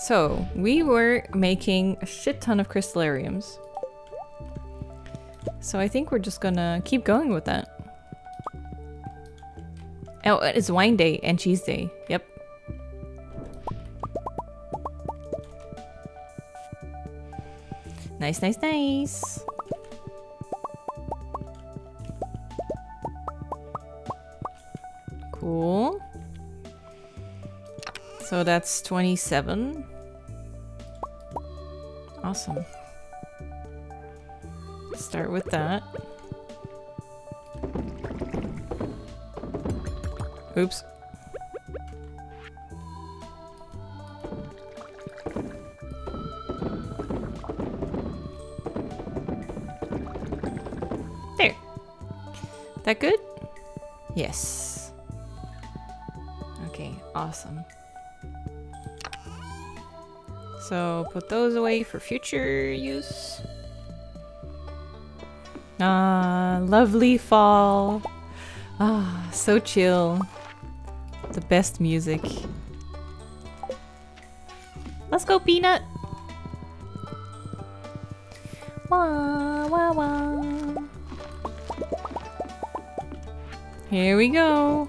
So, we were making a shit ton of crystalariums. So I think we're just gonna keep going with that. Oh, it's wine day and cheese day. Yep. Nice, nice, nice. Cool. So that's 27. Awesome. Start with that. Oops. There. That good? Yes. Okay, awesome. So put those away for future use. Ah, lovely fall. Ah, so chill. The best music. Let's go, Peanut! Wah, wah, wah. Here we go.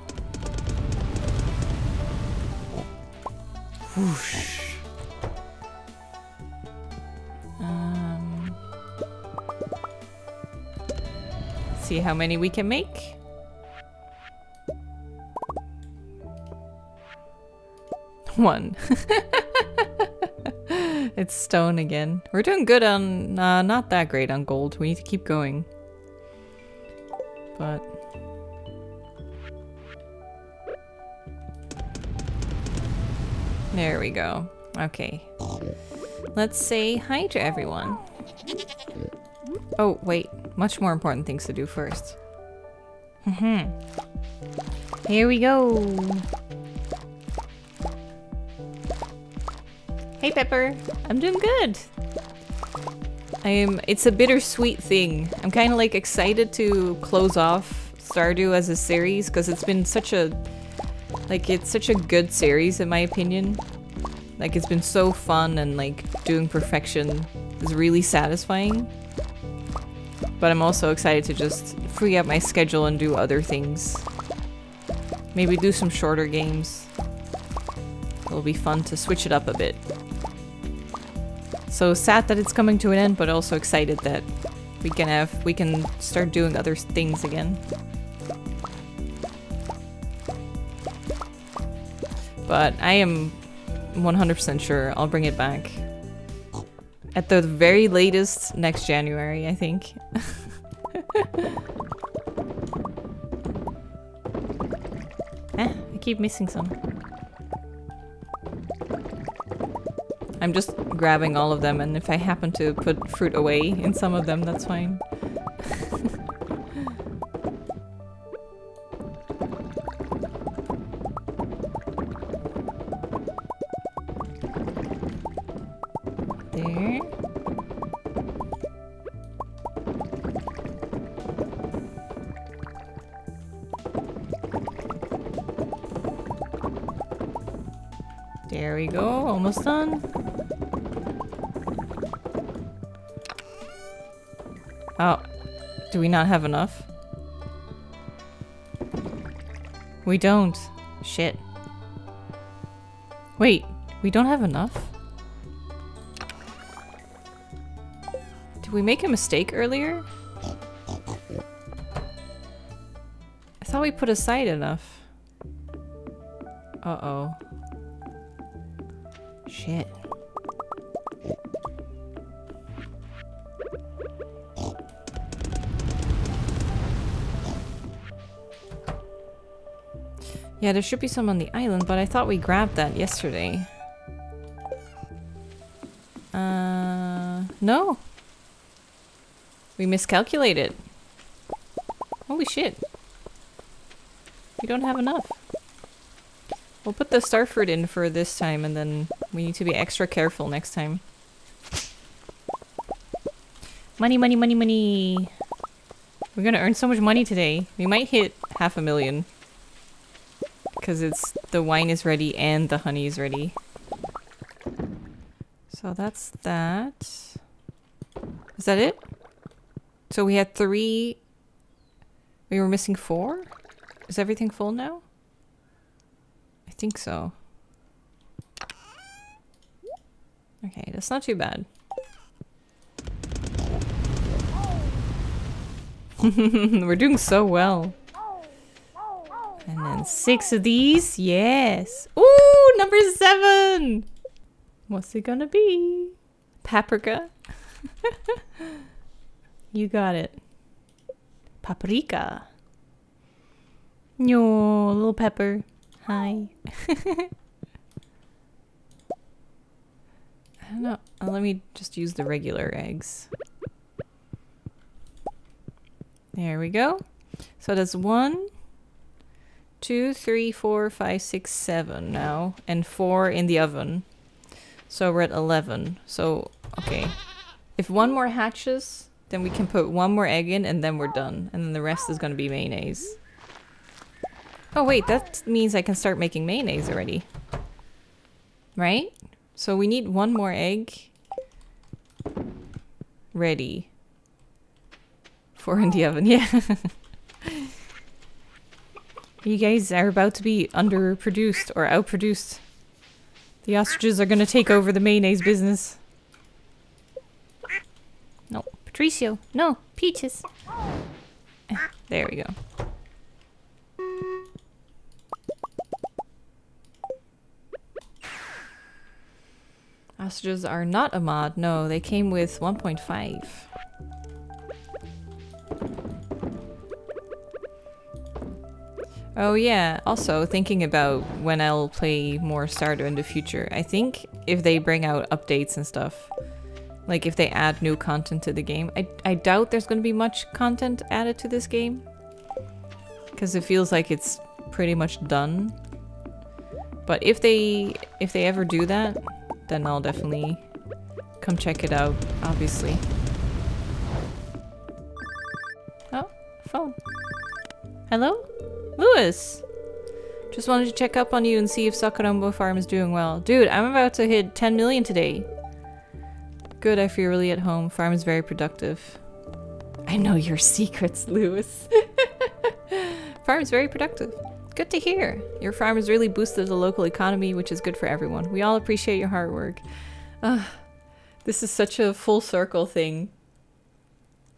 Whoosh. See how many we can make. One. it's stone again. We're doing good on, uh, not that great on gold. We need to keep going. But... There we go. Okay. Let's say hi to everyone. Oh, wait. Much more important things to do first. Hmm. Here we go. Hey Pepper, I'm doing good. I am. It's a bittersweet thing. I'm kind of like excited to close off Stardew as a series because it's been such a like it's such a good series in my opinion. Like it's been so fun and like doing perfection is really satisfying. But I'm also excited to just free up my schedule and do other things. Maybe do some shorter games. It'll be fun to switch it up a bit. So sad that it's coming to an end, but also excited that we can have we can start doing other things again. But I am 100% sure I'll bring it back. At the very latest next January, I think. eh, I keep missing some. I'm just grabbing all of them and if I happen to put fruit away in some of them, that's fine. Almost done. Oh, do we not have enough? We don't. Shit. Wait, we don't have enough? Did we make a mistake earlier? I thought we put aside enough. Uh-oh. Shit. Yeah, there should be some on the island, but I thought we grabbed that yesterday. Uh, no. We miscalculated. Holy shit. We don't have enough. We'll put the starfruit in for this time and then we need to be extra careful next time. Money, money, money, money. We're gonna earn so much money today. We might hit half a million. Because it's the wine is ready and the honey is ready. So that's that. Is that it? So we had three. We were missing four? Is everything full now? I think so. Okay, that's not too bad. We're doing so well. And then six of these. Yes. Ooh, number seven. What's it gonna be? Paprika. you got it. Paprika. No, little pepper. Hi. Don't know. Uh, let me just use the regular eggs. There we go. So that's one, two, three, four, five, six, seven now, and four in the oven. So we're at 11. So, okay. If one more hatches, then we can put one more egg in and then we're done. And then the rest is going to be mayonnaise. Oh wait, that means I can start making mayonnaise already. Right? So we need one more egg. Ready. Four in the oven, yeah. you guys are about to be underproduced or outproduced. The ostriches are gonna take over the mayonnaise business. No, Patricio. No, Peaches. Eh, there we go. Ostriches are not a mod. No, they came with 1.5. Oh yeah, also thinking about when I'll play more Stardew in the future. I think if they bring out updates and stuff, like if they add new content to the game, I, I doubt there's going to be much content added to this game. Because it feels like it's pretty much done. But if they if they ever do that, then I'll definitely come check it out, obviously. Oh, phone. Hello? Lewis! Just wanted to check up on you and see if Sakurombo Farm is doing well. Dude, I'm about to hit 10 million today. Good, I feel really at home. Farm is very productive. I know your secrets, Lewis. Farm is very productive. Good to hear. Your farm has really boosted the local economy, which is good for everyone. We all appreciate your hard work. Uh, this is such a full circle thing.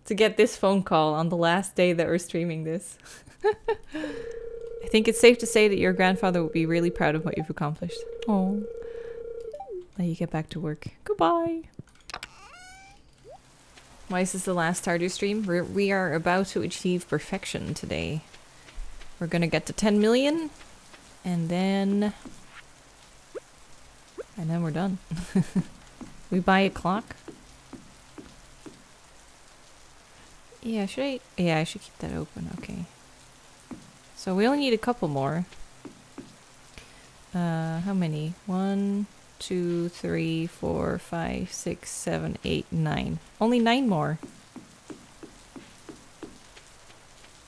To get this phone call on the last day that we're streaming this. I think it's safe to say that your grandfather will be really proud of what you've accomplished. Oh. Now you get back to work. Goodbye. Why is this the last Stardew stream? We're, we are about to achieve perfection today. We're gonna get to 10 million, and then... And then we're done. we buy a clock. Yeah, should I... Yeah, I should keep that open, okay. So we only need a couple more. Uh, how many? One, two, three, four, five, six, seven, eight, nine. Only nine more.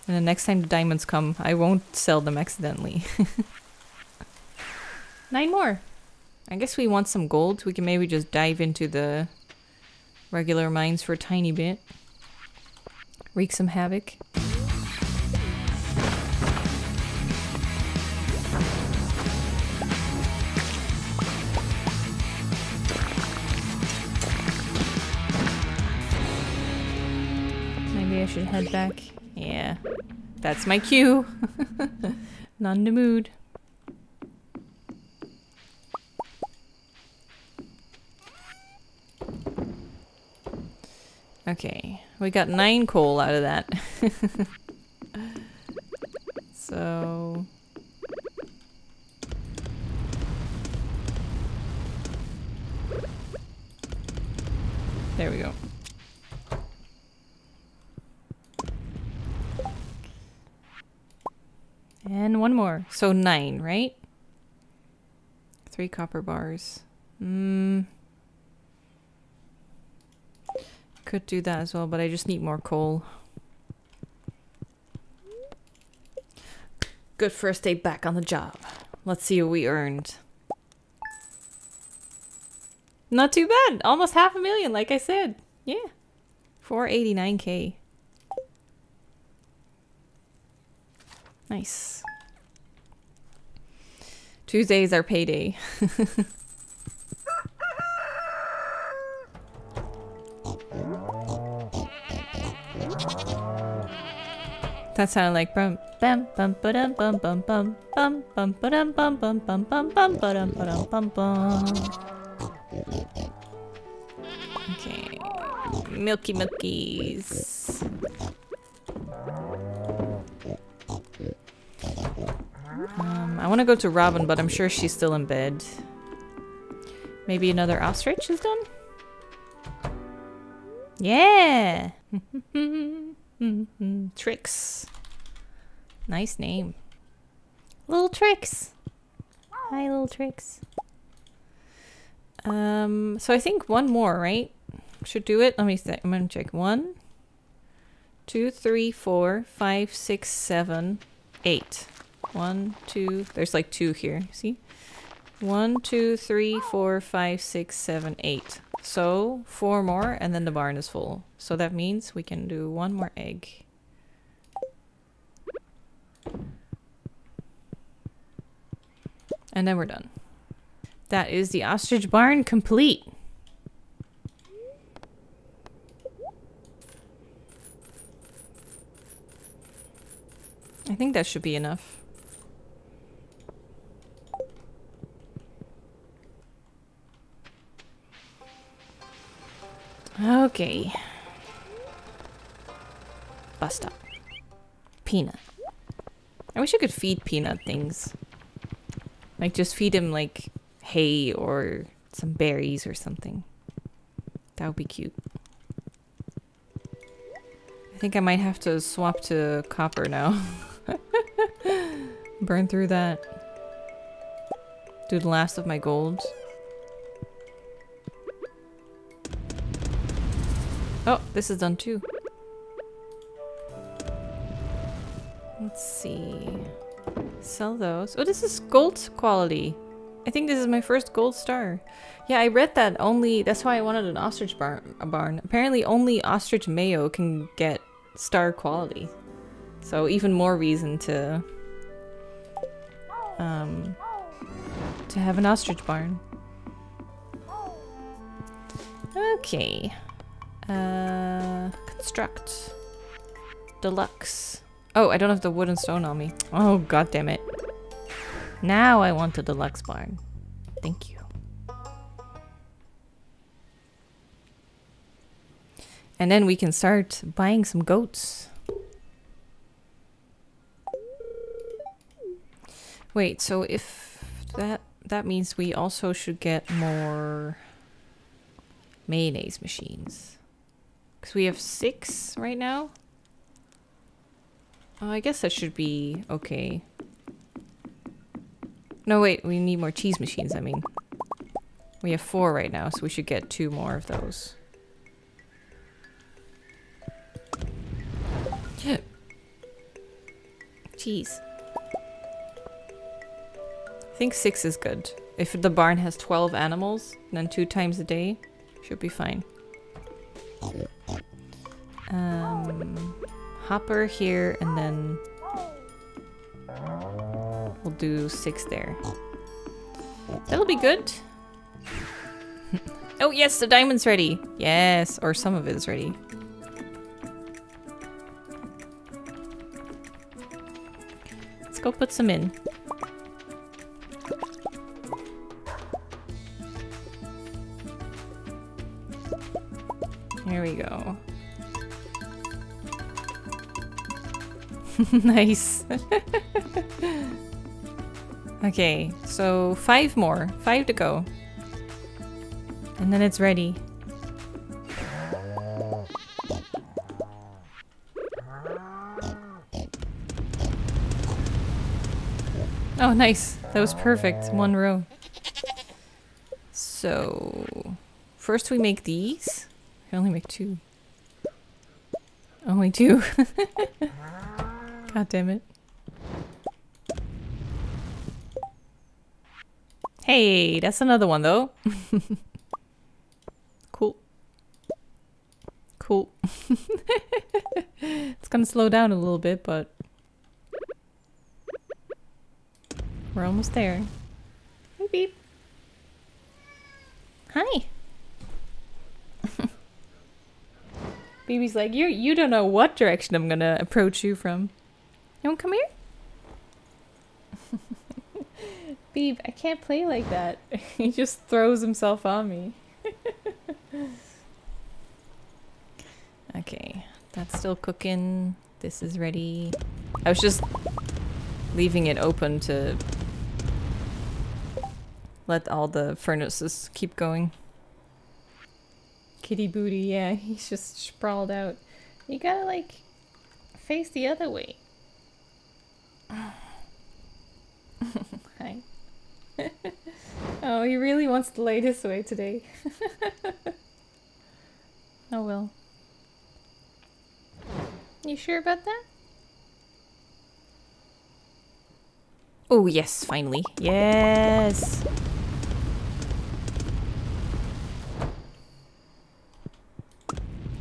And the next time the diamonds come, I won't sell them accidentally. Nine more. I guess we want some gold. We can maybe just dive into the regular mines for a tiny bit. Wreak some havoc. Maybe I should head back. Yeah, that's my cue. In the mood. Okay, we got nine coal out of that. so... There we go. And one more. So nine, right? Three copper bars. Hmm. Could do that as well, but I just need more coal. Good first day back on the job. Let's see what we earned. Not too bad. Almost half a million, like I said. Yeah. 489k. Nice. Tuesdays are payday. that sounded like bum bum bum bum bum bum bum bum bum bum bum bum bum ba dum ba dum bum bum. Okay. Milky Milkies. Um, I want to go to Robin, but I'm sure she's still in bed. Maybe another ostrich is done? Yeah! Tricks. Nice name. Little Tricks. Hi, Little Tricks. Um, so I think one more, right? Should do it. Let me see. I'm gonna check. One, two, three, four, five, six, seven, eight. One, two. There's like two here. See? One, two, three, four, five, six, seven, eight. So four more, and then the barn is full. So that means we can do one more egg. And then we're done. That is the ostrich barn complete. I think that should be enough. Okay. Bust up. Peanut. I wish I could feed Peanut things. Like just feed him like hay or some berries or something. That would be cute. I think I might have to swap to copper now. Burn through that. Do the last of my gold. Oh, this is done too. Let's see. Sell those. Oh, this is gold quality. I think this is my first gold star. Yeah, I read that only... That's why I wanted an ostrich bar barn. Apparently only ostrich mayo can get star quality. So even more reason to... Um... To have an ostrich barn. Okay. Uh... Construct. Deluxe. Oh, I don't have the wood and stone on me. Oh, god damn it. Now I want a deluxe barn. Thank you. And then we can start buying some goats. Wait, so if that that means we also should get more mayonnaise machines. Because we have six right now. Oh, I guess that should be okay. No, wait, we need more cheese machines, I mean. We have four right now, so we should get two more of those. Cheese. I think six is good. If the barn has 12 animals, then two times a day, should be fine. Um, hopper here, and then we'll do six there. That'll be good. oh yes, the diamond's ready. Yes, or some of it is ready. Let's go put some in. nice. okay, so five more. Five to go. And then it's ready. Oh, nice. That was perfect. One row. So, first we make these. I only make two. Only two. God damn it. Hey, that's another one though. cool. Cool. it's gonna slow down a little bit, but... We're almost there. Hey, beep. Hi. Baby's like, you you don't know what direction I'm gonna approach you from. You wanna come here? Beeb, I can't play like that. he just throws himself on me. okay, that's still cooking. This is ready. I was just leaving it open to let all the furnaces keep going. Kitty booty, yeah, he's just sprawled out. You gotta like face the other way. Hi. oh, he really wants to lay this way today. oh well. You sure about that? Oh yes, finally. Yes!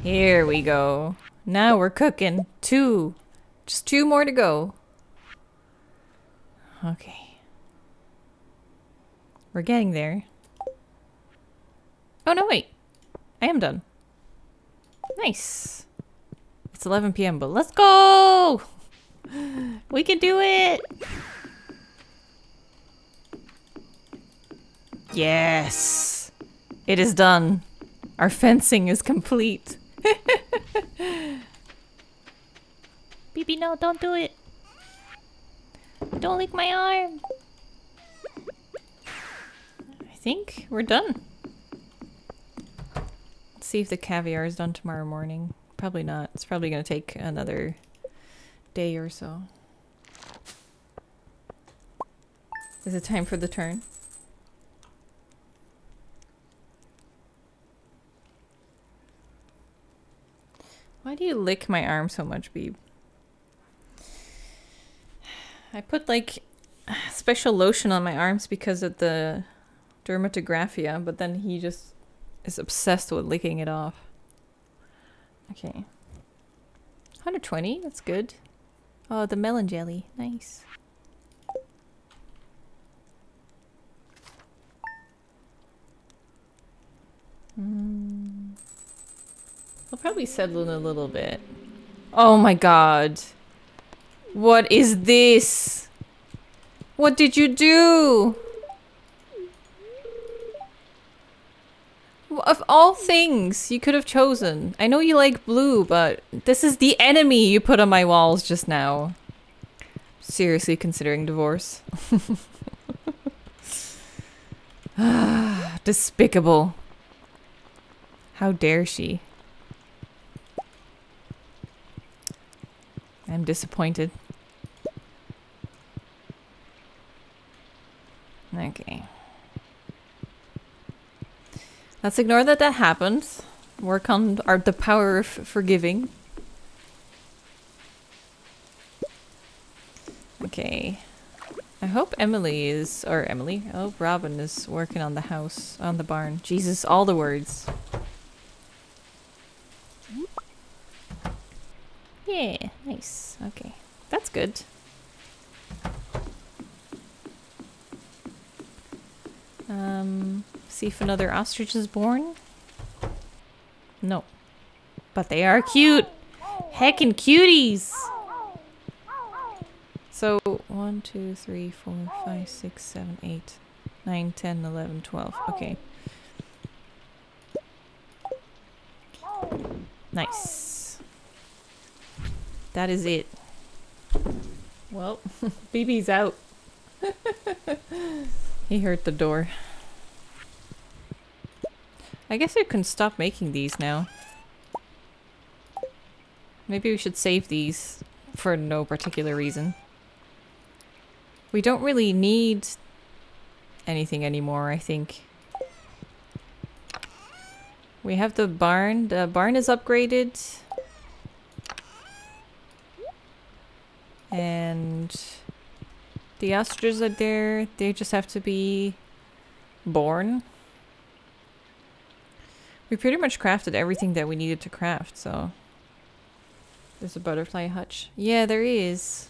Here we go. Now we're cooking. Two. Just two more to go. Okay. We're getting there. Oh, no, wait. I am done. Nice. It's 11 p.m., but let's go! We can do it! Yes! It is done. Our fencing is complete. Bibi, no, don't do it. Don't lick my arm. I think we're done. Let's see if the caviar is done tomorrow morning. Probably not. It's probably going to take another day or so. Is it time for the turn? Why do you lick my arm so much, Beeb? I put like special lotion on my arms because of the dermatographia, but then he just is obsessed with licking it off. Okay. 120, that's good. Oh, the melon jelly. Nice. Hmm. I'll probably settle in a little bit. Oh my god. What is this? What did you do? Of all things you could have chosen. I know you like blue, but this is the enemy you put on my walls just now. Seriously considering divorce. Despicable. How dare she? I'm disappointed. Okay. Let's ignore that that happened. Work on our, the power of forgiving. Okay. I hope Emily is, or Emily, I hope Robin is working on the house, on the barn. Jesus, all the words. Yeah, nice. Okay. That's good. Um, see if another ostrich is born. No. But they are cute! Heckin' cuties! So, 1, 2, 3, 4, 5, 6, 7, 8, 9, 10, 11, 12. Okay. Nice. That is it. Well, BB's out. he hurt the door. I guess I can stop making these now. Maybe we should save these for no particular reason. We don't really need anything anymore, I think. We have the barn. The barn is upgraded. And the ostriches are there. They just have to be born. We pretty much crafted everything that we needed to craft, so... There's a butterfly hutch. Yeah, there is.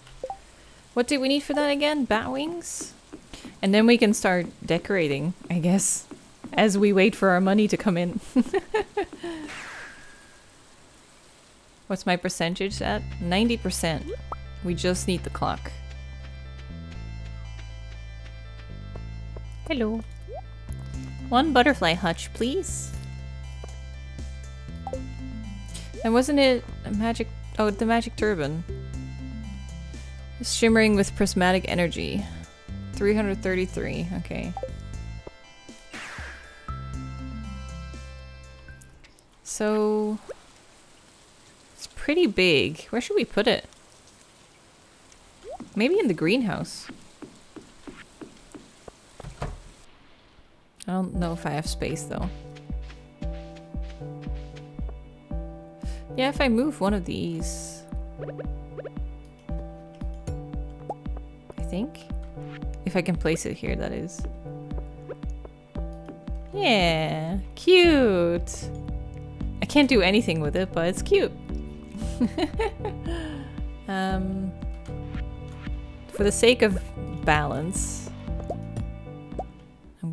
What do we need for that again? Bat wings? And then we can start decorating, I guess. As we wait for our money to come in. What's my percentage at? 90%. We just need the clock. Hello. One butterfly hutch, please. And wasn't it a magic... Oh, the magic turban. Shimmering with prismatic energy. 333, okay. So... It's pretty big. Where should we put it? Maybe in the greenhouse. I don't know if I have space though. Yeah, if I move one of these. I think. If I can place it here, that is. Yeah, cute. I can't do anything with it, but it's cute. um, for the sake of balance,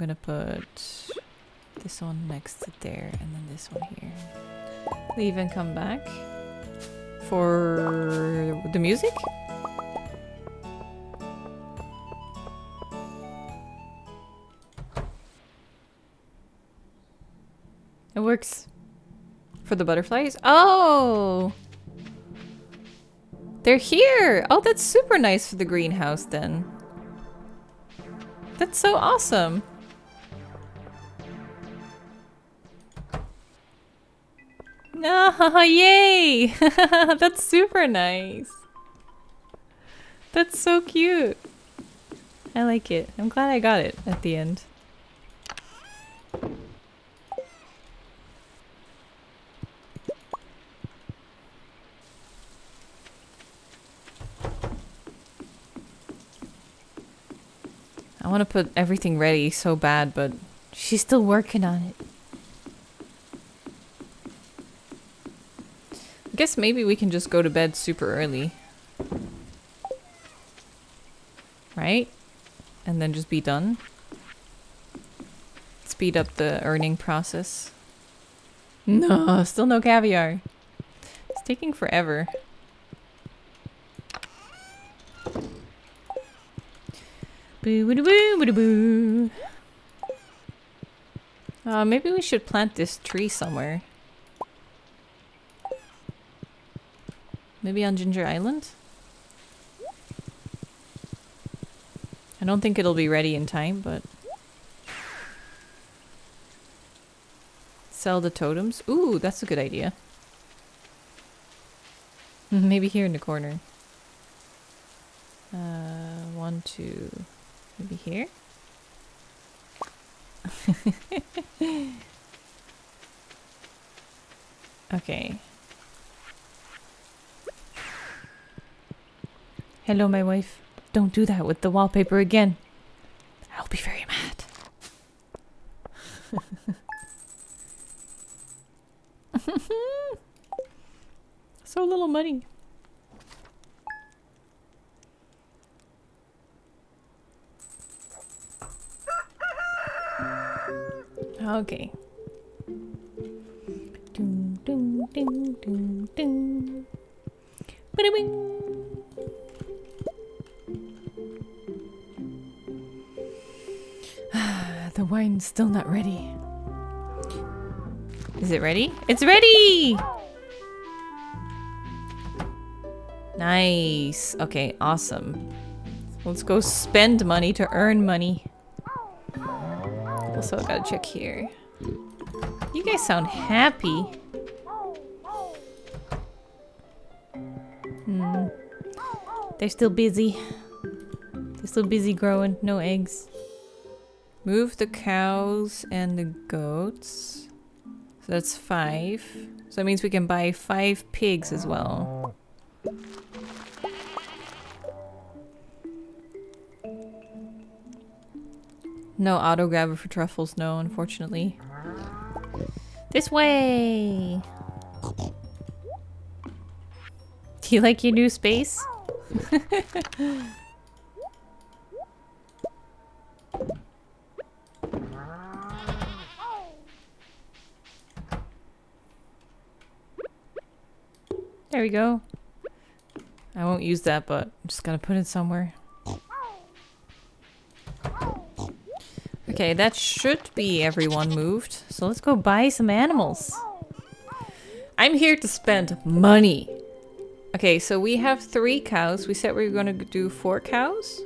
gonna put this one next to there and then this one here. Leave and come back for the music. It works for the butterflies. Oh! They're here! Oh, that's super nice for the greenhouse then. That's so awesome. Oh, yay! That's super nice. That's so cute. I like it. I'm glad I got it at the end. I want to put everything ready so bad, but she's still working on it. I guess maybe we can just go to bed super early. Right? And then just be done. Speed up the earning process. No, still no caviar. It's taking forever. Boo boo boo boo boo. Uh, maybe we should plant this tree somewhere. Maybe on Ginger Island? I don't think it'll be ready in time, but... Sell the totems? Ooh, that's a good idea. Maybe here in the corner. Uh, one, two... Maybe here? okay. Hello, my wife. Don't do that with the wallpaper again. I'll be very mad. so little money. Okay. Ding, ding, ding, ding. Ba-da-bing. the wine's still not ready. Is it ready? It's ready! Nice. Okay, awesome. Let's go spend money to earn money. Also, I gotta check here. You guys sound happy. Hmm. They're still busy. They're still busy growing. No eggs. Move the cows and the goats. So that's five. So that means we can buy five pigs as well. No auto grabber for truffles, no, unfortunately. This way! Do you like your new space? there we go. I won't use that, but I'm just gonna put it somewhere. Okay, that should be everyone moved. So let's go buy some animals. I'm here to spend money. Okay, so we have three cows. We said we were to do four cows.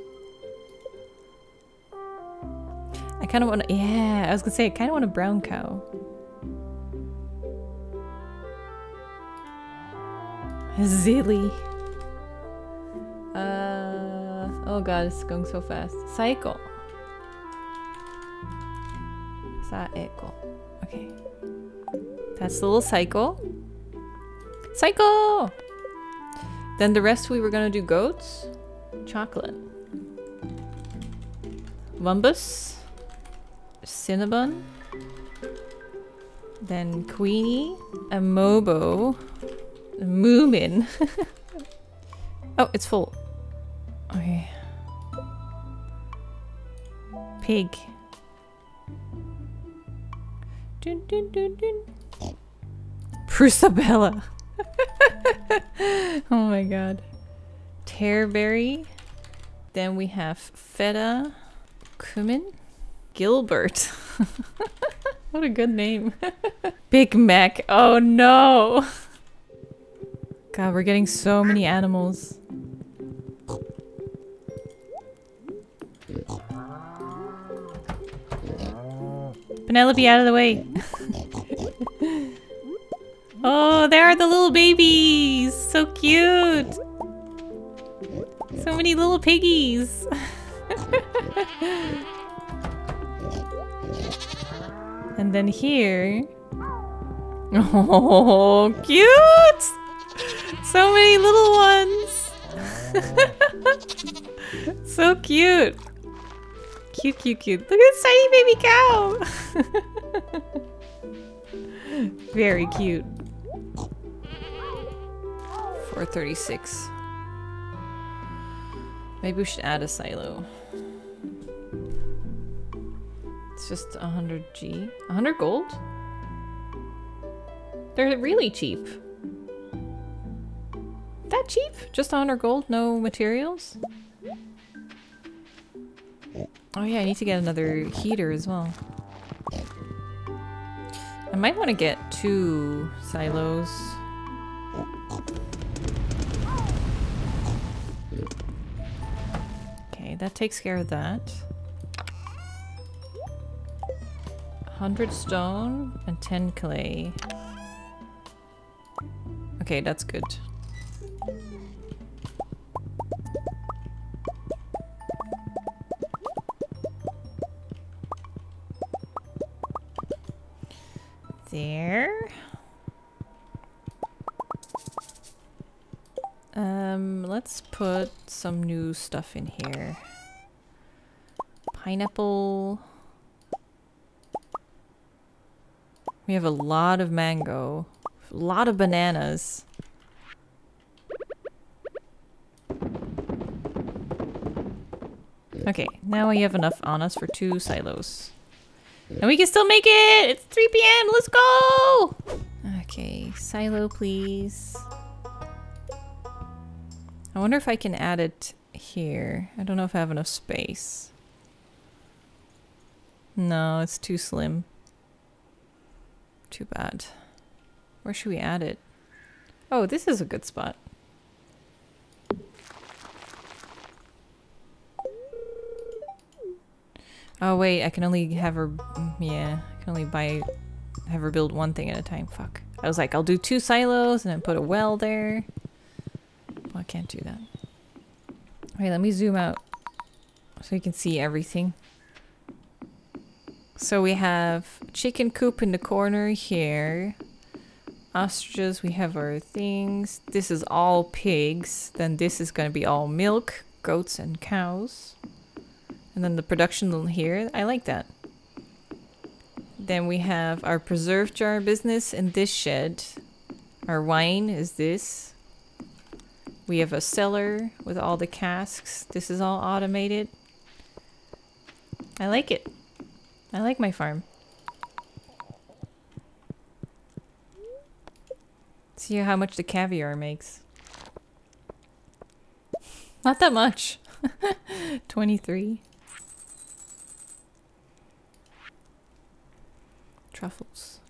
I kind of want to... Yeah, I was to say, I kind of want a brown cow. Zilly. Uh, oh god, it's going so fast. Cycle. Cycle. Okay. That's the little cycle. Cycle! Then the rest we were gonna do goats. Chocolate. Wumbus. Cinnabon. Then Queenie. A Mobo. A Moomin. oh, it's full. Okay. Pig. Dun, dun, dun, dun. Prusabella. oh my god. Tearberry. Then we have Feta. Cumin. Gilbert. what a good name. Big Mac. Oh no. God, we're getting so many animals. Penelope, out of the way. oh, there are the little babies. So cute. So many little piggies. and then here. Oh, cute. So many little ones. so cute. Cute, cute, cute. Look at this tiny baby cow. Very cute. 436. Maybe we should add a silo. It's just 100 G. 100 gold? They're really cheap. That cheap? Just 100 gold? No materials? Oh yeah, I need to get another heater as well. I might want to get two silos. Okay, that takes care of that. 100 stone and 10 clay. Okay, that's good. There. Um, let's put some new stuff in here. Pineapple. We have a lot of mango. A lot of bananas. Okay, now we have enough on us for two silos. And we can still make it! It's 3 p.m. Let's go! Okay, silo, please. I wonder if I can add it here. I don't know if I have enough space. No, it's too slim. Too bad. Where should we add it? Oh, this is a good spot. Oh wait, I can only have her, yeah, I can only buy, have her build one thing at a time, fuck. I was like, I'll do two silos and then put a well there. Well, I can't do that. Wait, let me zoom out so you can see everything. So we have chicken coop in the corner here. Ostriches, we have our things. This is all pigs. Then this is going to be all milk, goats and cows. And then the production here, I like that. Then we have our preserve jar business in this shed. Our wine is this. We have a cellar with all the casks. This is all automated. I like it. I like my farm. See how much the caviar makes. Not that much. 23. Truffles.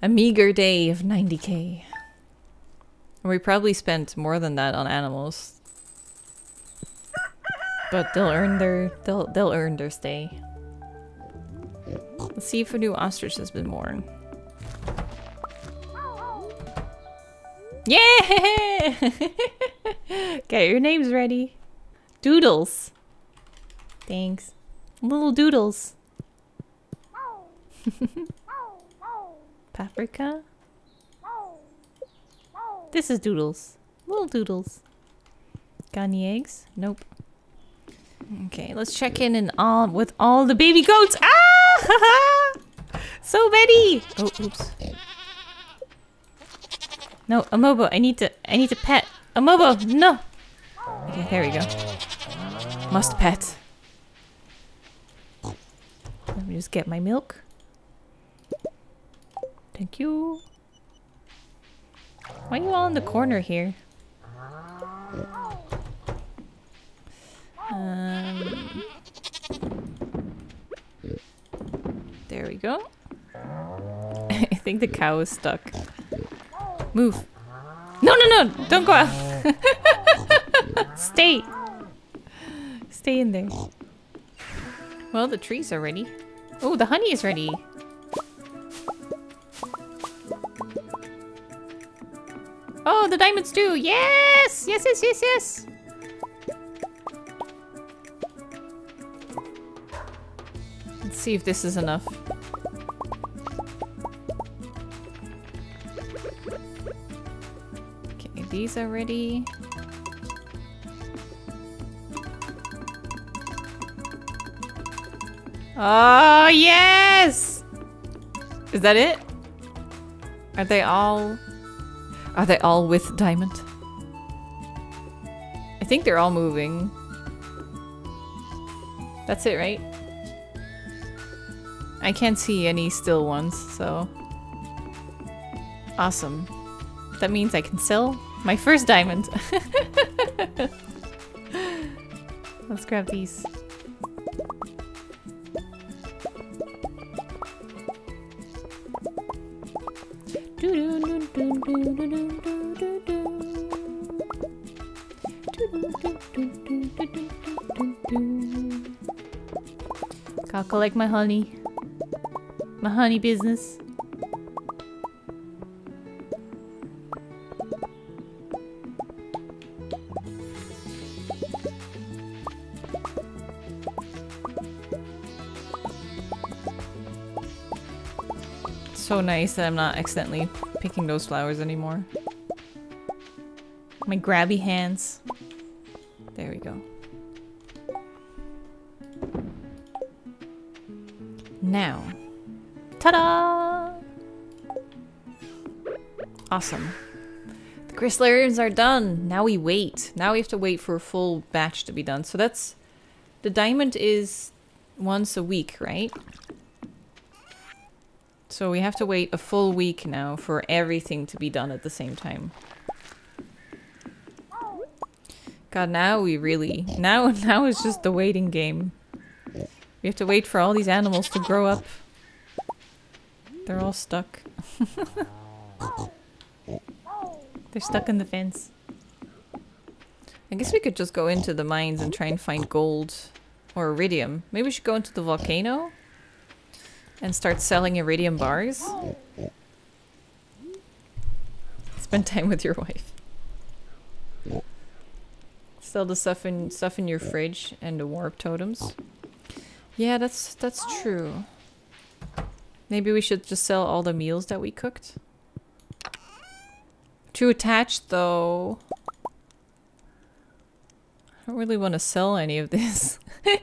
A meager day of 90k. And we probably spent more than that on animals. But they'll earn their they'll they'll earn their stay. Let's see if a new ostrich has been born. Yeah! Get your names ready. Doodles. Thanks. Little doodles. Paprika. This is Doodles. Little Doodles. Got any eggs? Nope. Okay, let's check in and all with all the baby goats. Ah! so many. Oh, oops. No, Amobo, I need to I need to pet. Amobo, no. Okay, there we go. Must pet. Let me just get my milk. Thank you. Why are you all in the corner here? Um, there we go. I think the cow is stuck. Move. No, no, no! Don't go out! Stay! Stay in there. Well, the trees are ready. Oh, the honey is ready. Oh, the diamonds too! Yes! Yes, yes, yes, yes! Let's see if this is enough. Okay, these are ready. Oh, yes! Is that it? Are they all... Are they all with diamond? I think they're all moving. That's it, right? I can't see any still ones, so... Awesome. That means I can sell my first diamond. Let's grab these. I'll my honey. My honey business. So nice that I'm not accidentally picking those flowers anymore. My grabby hands. Now. Ta-da! Awesome. The crystalariums are done. Now we wait. Now we have to wait for a full batch to be done. So that's... The diamond is once a week, right? So we have to wait a full week now for everything to be done at the same time. God, now we really... Now, now it's just the waiting game. We have to wait for all these animals to grow up. They're all stuck. They're stuck in the fence. I guess we could just go into the mines and try and find gold or iridium. Maybe we should go into the volcano and start selling iridium bars. Spend time with your wife. Sell the stuff in stuff in your fridge and the warp totems. Yeah, that's that's true. Maybe we should just sell all the meals that we cooked. Too attached though. I don't really want to sell any of this.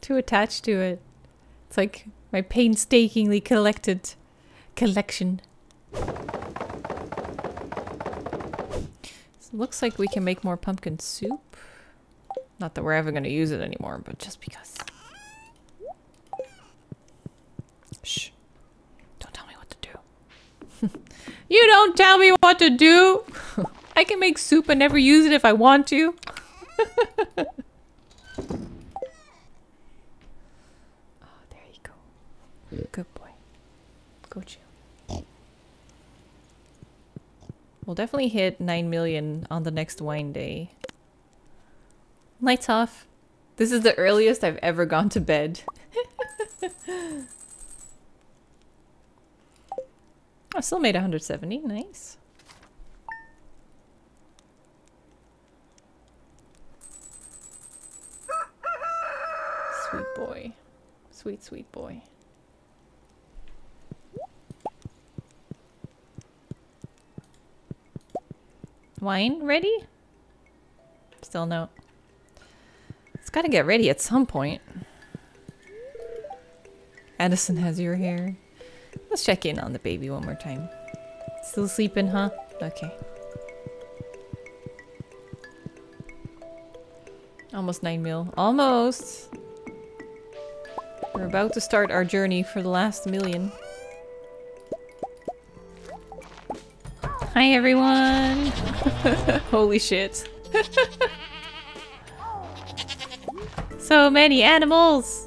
Too attached to it. It's like my painstakingly collected collection. So looks like we can make more pumpkin soup. Not that we're ever going to use it anymore, but just because. Shh. Don't tell me what to do. you don't tell me what to do! I can make soup and never use it if I want to. oh, there you go. Good boy. Go chill. We'll definitely hit 9 million on the next wine day. Lights off. This is the earliest I've ever gone to bed. I still made 170. Nice. Sweet boy. Sweet, sweet boy. Wine ready? Still no. It's gotta get ready at some point. Addison has your hair. Let's check in on the baby one more time. Still sleeping, huh? Okay. Almost 9 mil. Almost! We're about to start our journey for the last million. Hi everyone! Holy shit. so many animals!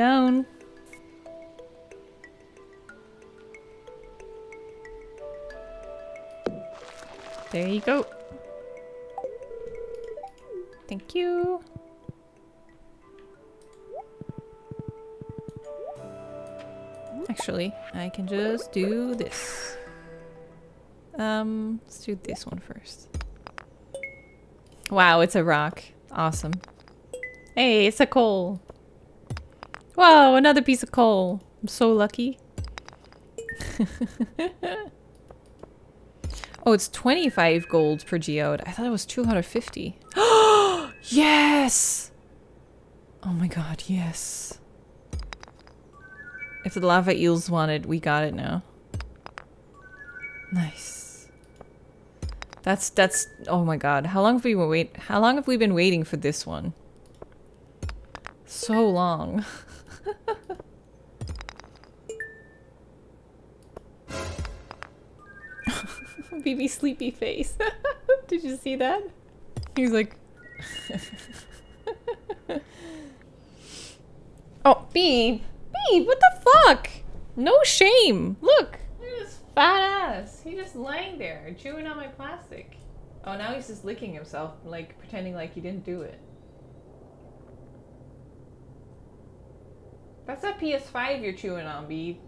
Down. There you go. Thank you. Actually, I can just do this. Um, let's do this one first. Wow, it's a rock. Awesome. Hey, it's a coal. Whoa, another piece of coal. I'm so lucky. oh, it's 25 gold per geode. I thought it was 250. yes! Oh my god, yes. If the lava eels wanted, we got it now. Nice. That's, that's, oh my god. How long have we been wait, how long have we been waiting for this one? So long. BB sleepy face. Did you see that? He's like... oh, Beeb! Beeb, what the fuck? No shame! Look! Look at this fat ass! He's just laying there, chewing on my plastic. Oh, now he's just licking himself, like, pretending like he didn't do it. That's a PS5 you're chewing on, Beeb.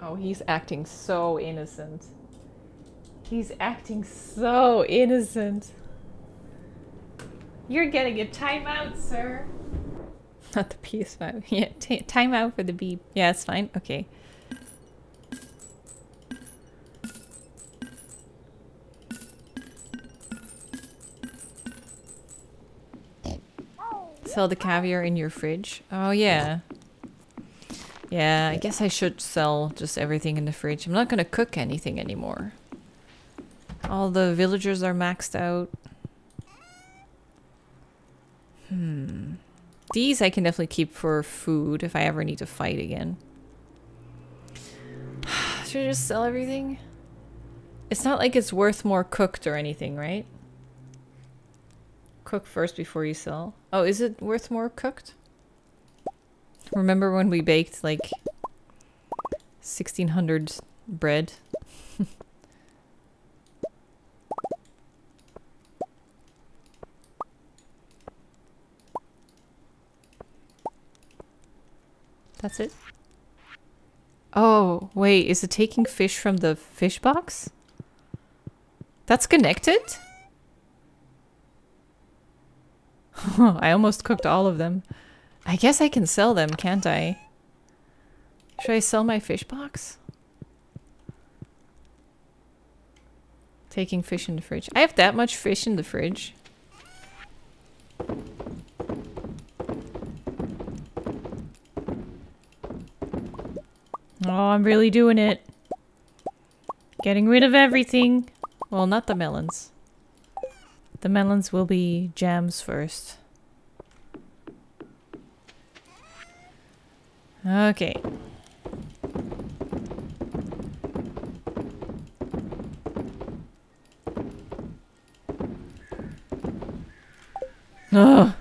Oh, he's acting so innocent. He's acting so innocent. You're getting a timeout, sir. Not the PS5. Yeah, timeout for the beep. Yeah, it's fine. Okay. Sell the caviar in your fridge. Oh, yeah. Yeah, I guess I should sell just everything in the fridge. I'm not gonna cook anything anymore. All the villagers are maxed out. Hmm. These I can definitely keep for food if I ever need to fight again. should I just sell everything? It's not like it's worth more cooked or anything, right? Cook first before you sell. Oh, is it worth more cooked? Remember when we baked like 1600 bread? That's it? Oh, wait, is it taking fish from the fish box? That's connected? I almost cooked all of them. I guess I can sell them, can't I? Should I sell my fish box? Taking fish in the fridge. I have that much fish in the fridge. Oh, I'm really doing it. Getting rid of everything. Well, not the melons. The melons will be jams first. Okay. Ugh.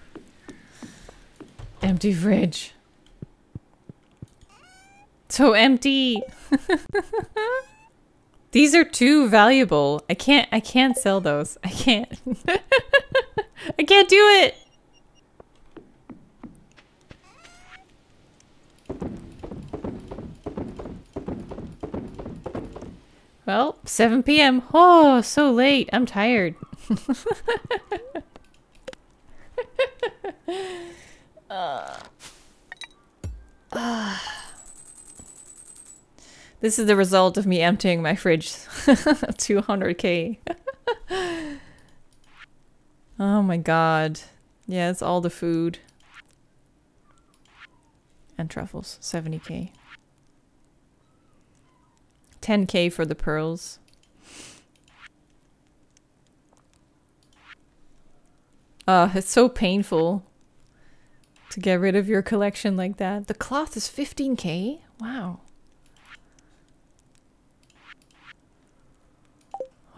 Empty fridge. So empty. These are too valuable. I can't I can't sell those. I can't. I can't do it. Well, 7 p.m. Oh, so late. I'm tired. uh. Uh. This is the result of me emptying my fridge. 200k. oh my god. Yeah, it's all the food. And truffles. 70k. 10k for the pearls. Uh, it's so painful to get rid of your collection like that. The cloth is 15k? Wow.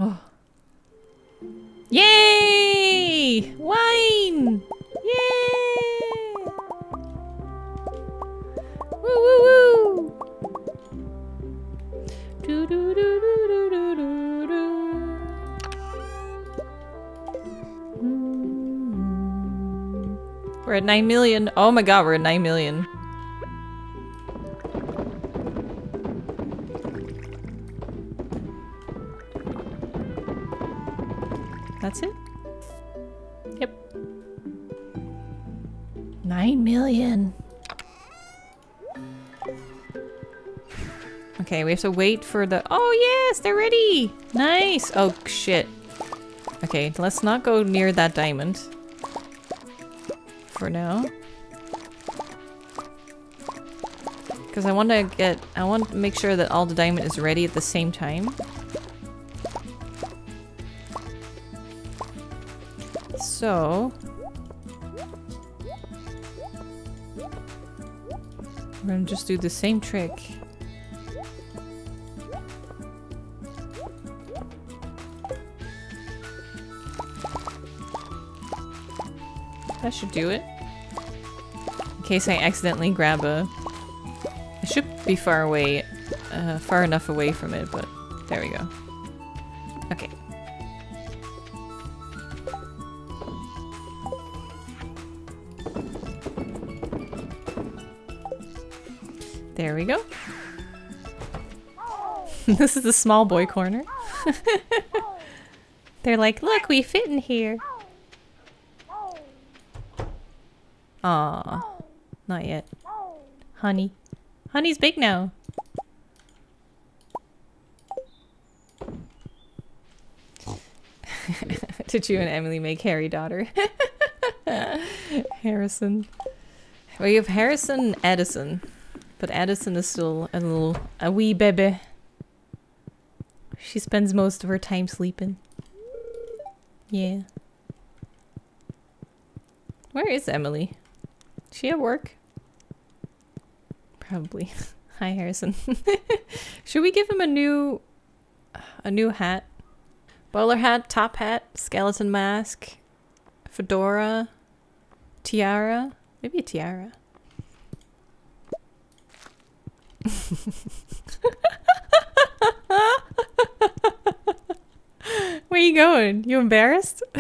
Oh. Yay! Wine! Yay! Woo woo woo! Do do do do do do do do. We're at 9 million. Oh my god, we're at 9 million. That's it? Yep. 9 million. Okay, we have to wait for the- Oh yes, they're ready! Nice! Oh shit. Okay, let's not go near that diamond. For now. Because I want to get- I want to make sure that all the diamond is ready at the same time. So... We're gonna just do the same trick. That should do it. In case I accidentally grab a... I should be far away, uh, far enough away from it, but there we go. We go. this is the small boy corner. They're like, look, we fit in here. Aw, not yet. Honey. Honey's big now. Did you and Emily make Harry daughter? Harrison. We have Harrison Edison. But Addison is still a little, a wee baby. She spends most of her time sleeping. Yeah. Where is Emily? Is she at work? Probably. Hi, Harrison. Should we give him a new, a new hat? Bowler hat, top hat, skeleton mask, fedora, tiara. Maybe a tiara. Where you going? You embarrassed?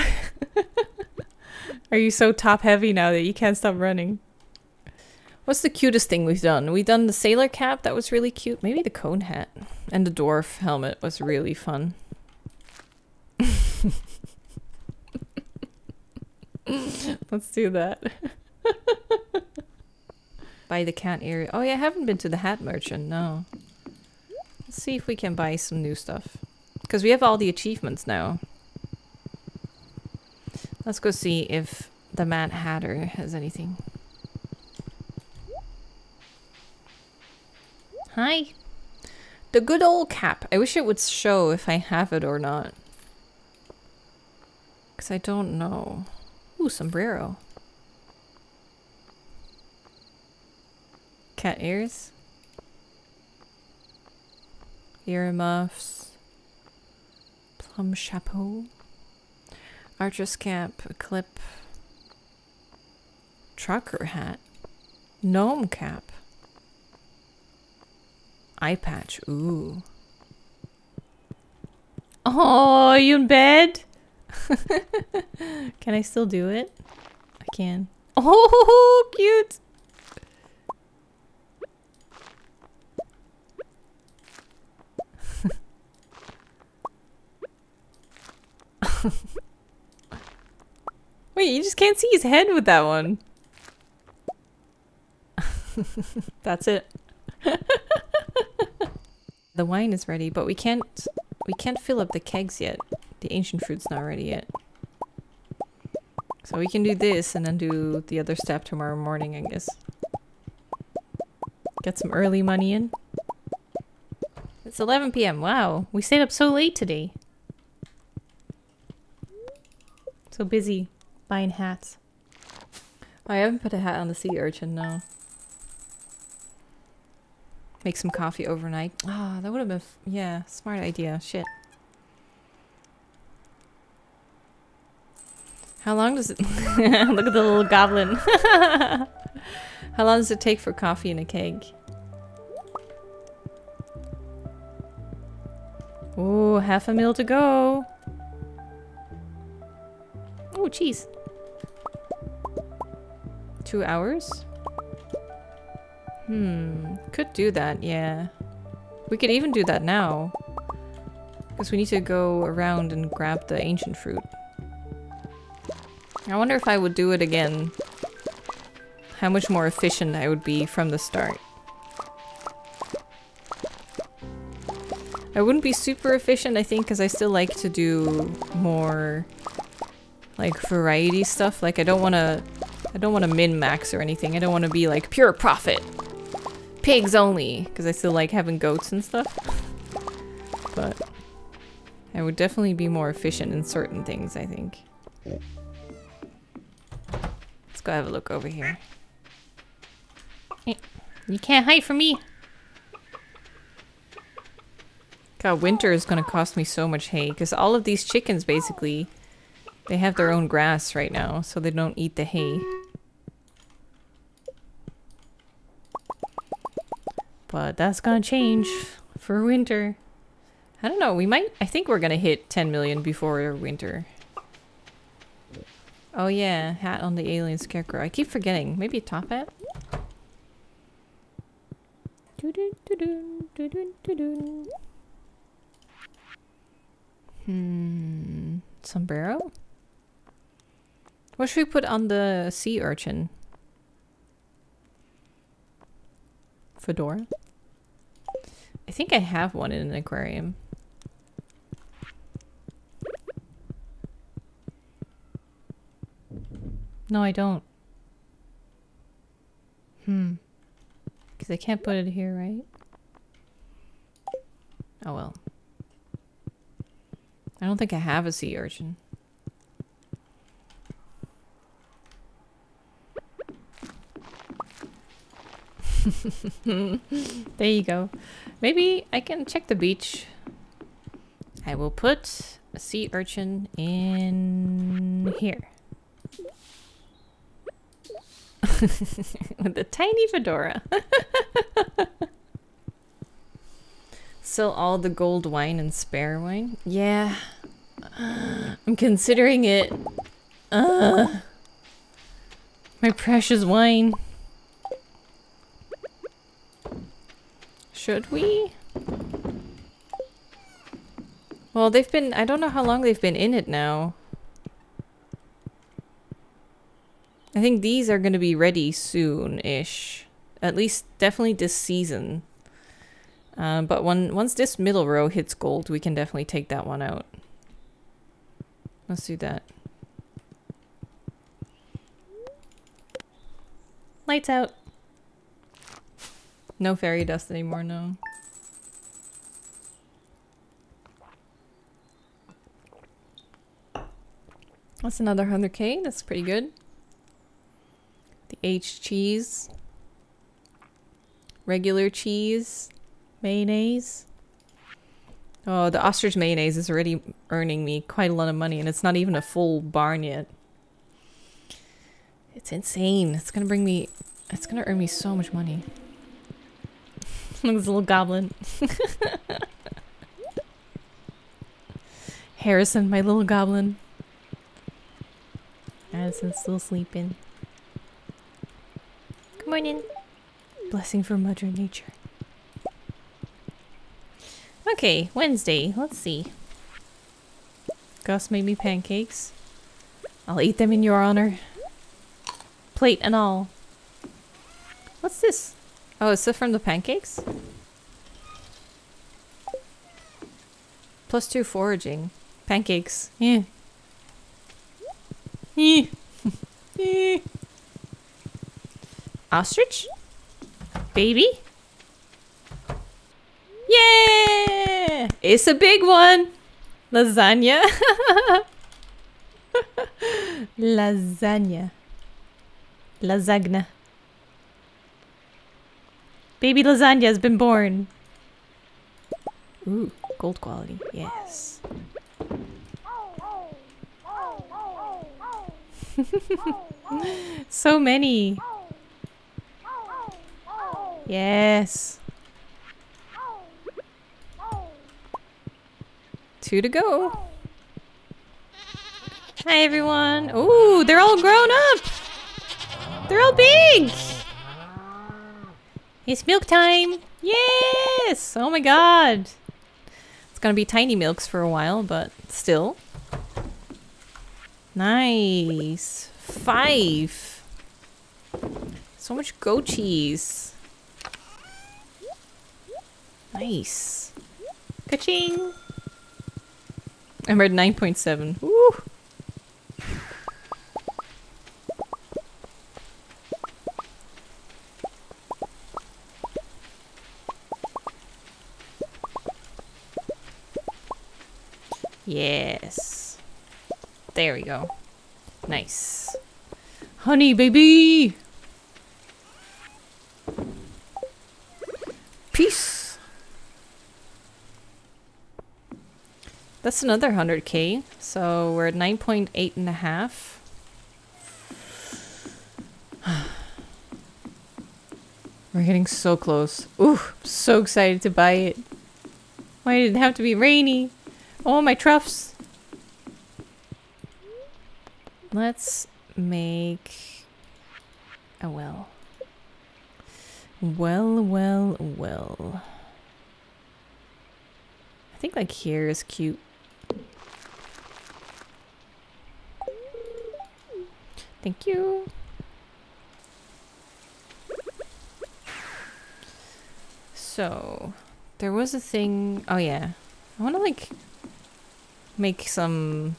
Are you so top heavy now that you can't stop running? What's the cutest thing we've done? We've done the sailor cap, that was really cute. Maybe the cone hat. And the dwarf helmet was really fun. Let's do that. Buy the cat area. Oh yeah, I haven't been to the hat merchant, no. Let's see if we can buy some new stuff. Because we have all the achievements now. Let's go see if the Mad Hatter has anything. Hi. The good old cap. I wish it would show if I have it or not. Because I don't know. Ooh, sombrero. Cat ears. Earmuffs. Plum chapeau. Archer's cap. A clip. Trucker hat. Gnome cap. Eye patch. Ooh. Oh, you in bed? can I still do it? I can. Oh, cute. Wait, you just can't see his head with that one. That's it. the wine is ready, but we can't we can't fill up the kegs yet. The ancient fruit's not ready yet. So we can do this and then do the other step tomorrow morning, I guess. Get some early money in. It's 11 p.m. Wow, we stayed up so late today. So busy buying hats. I haven't put a hat on the sea urchin, no. Make some coffee overnight. Ah, oh, that would have been, yeah, smart idea. Shit. How long does it... Look at the little goblin. How long does it take for coffee in a keg? Ooh, half a mil to go. Oh, cheese. Two hours? Hmm, could do that, yeah. We could even do that now. Because we need to go around and grab the ancient fruit. I wonder if I would do it again. How much more efficient I would be from the start. I wouldn't be super efficient, I think, because I still like to do more like variety stuff. Like I don't want to I don't want to min-max or anything. I don't want to be like pure profit. Pigs only, because I still like having goats and stuff. But I would definitely be more efficient in certain things, I think. Let's go have a look over here. Eh, you can't hide from me. God, winter is gonna cost me so much hay, because all of these chickens basically they have their own grass right now, so they don't eat the hay. But that's gonna change for winter. I don't know, we might- I think we're gonna hit 10 million before winter. Oh yeah, hat on the alien scarecrow. I keep forgetting. Maybe a top hat? Hmm. Sombrero? What should we put on the sea urchin? Fedora? I think I have one in an aquarium. No, I don't. Hmm. Because I can't put it here, right? Oh well. I don't think I have a sea urchin. there you go. Maybe I can check the beach. I will put a sea urchin in here. With a tiny fedora. Sell all the gold wine and spare wine? Yeah. I'm considering it. Uh, my precious wine. Should we? Well, they've been... I don't know how long they've been in it now. I think these are going to be ready soon-ish. At least, definitely this season. Uh, but when once this middle row hits gold, we can definitely take that one out. Let's do that. Lights out. No fairy dust anymore, no. That's another 100k. That's pretty good. The H cheese. Regular cheese. Mayonnaise. Oh, the ostrich mayonnaise is already earning me quite a lot of money, and it's not even a full barn yet. It's insane. It's gonna bring me... It's gonna earn me so much money. Look at this little goblin. Harrison, my little goblin. Addison's still sleeping. Good morning. Blessing for Mother Nature. Okay, Wednesday. Let's see. Gus made me pancakes. I'll eat them in your honor. Plate and all. What's this? Oh, is this from the pancakes? Plus two foraging. Pancakes. Yeah. Eh. Eh. Ostrich? Baby? Yeah! It's a big one! Lasagna. Lasagna. Lasagna. Baby lasagna has been born. Ooh, gold quality. Yes. so many. Yes. Two to go. Hi everyone. Ooh, they're all grown up. They're all big. It's milk time. Yes. Oh my god. It's gonna be tiny milks for a while, but still. Nice. Five. So much goat cheese. Nice. Ka-ching! I'm at 9.7. Woo! Yes. There we go. Nice. Honey, baby! Peace! That's another 100k. So we're at 9.8 and a half. we're getting so close. Ooh, so excited to buy it. Why did it have to be rainy? Oh, my truffs! Let's make a well. Well, well, well. I think like here is cute. Thank you. So, there was a thing. Oh yeah. I want to like make some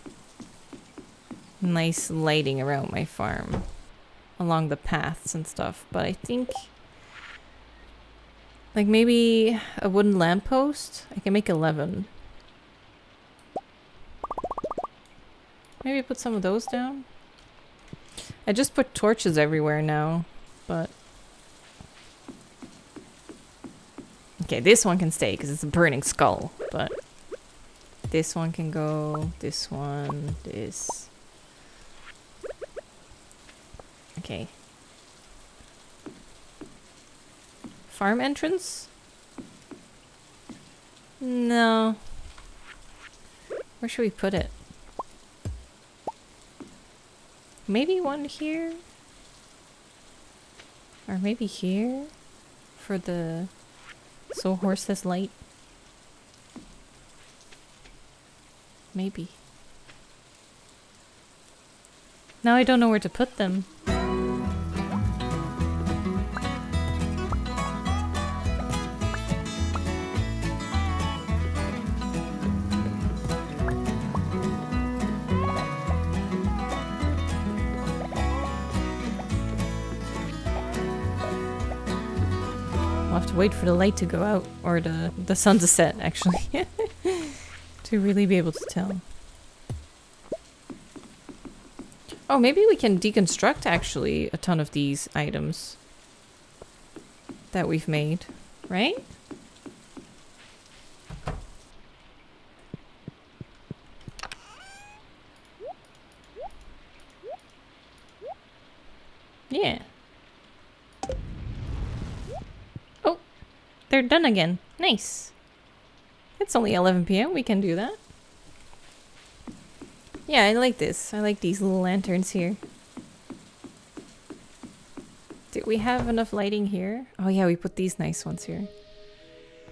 nice lighting around my farm along the paths and stuff, but I think like maybe a wooden lamppost? I can make 11. Maybe put some of those down? I just put torches everywhere now, but... Okay, this one can stay because it's a burning skull, but... This one can go, this one, this... Okay. Farm entrance? No. Where should we put it? Maybe one here? Or maybe here? For the... So horse has light? Maybe. Now I don't know where to put them. We'll have to wait for the light to go out, or the, the sun to set, actually. to really be able to tell. Oh, maybe we can deconstruct, actually, a ton of these items that we've made, right? Yeah. Oh, they're done again. Nice. It's only 11 p.m. We can do that. Yeah, I like this. I like these little lanterns here. Did we have enough lighting here? Oh yeah, we put these nice ones here.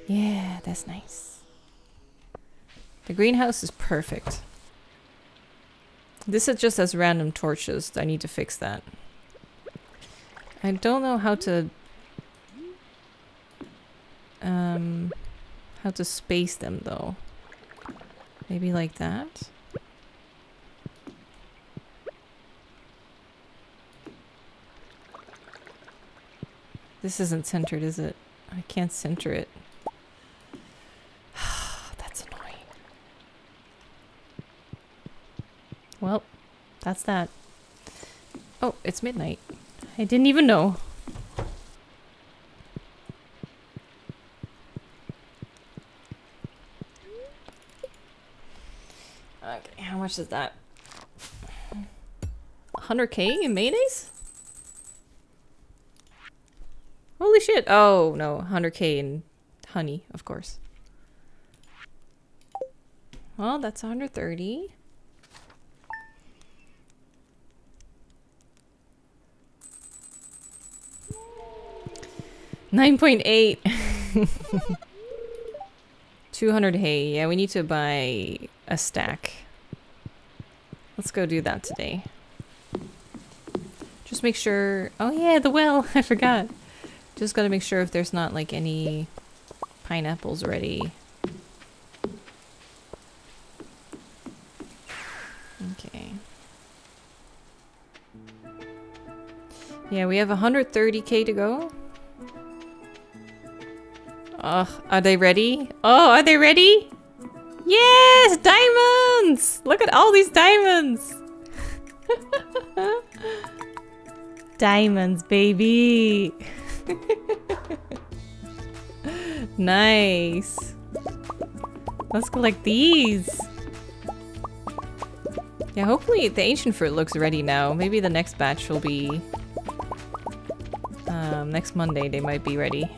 Yeah, that's nice. The greenhouse is perfect. This is just as random torches. I need to fix that. I don't know how to um how to space them though. Maybe like that. This isn't centered, is it? I can't center it. that's annoying. Well, that's that. Oh, it's midnight. I didn't even know. Okay, how much is that? 100k in mayonnaise? Holy shit. Oh, no. 100k in honey, of course. Well, that's 130. Nine point eight. Two hundred hay. Yeah, we need to buy a stack. Let's go do that today. Just make sure. Oh yeah, the well. I forgot. Just gotta make sure if there's not like any pineapples ready. Okay. Yeah, we have 130k to go. Oh, are they ready? Oh, are they ready? Yes, diamonds! Look at all these diamonds! diamonds, baby! nice. Let's collect these. Yeah, hopefully the ancient fruit looks ready now. Maybe the next batch will be... Um, next Monday they might be ready.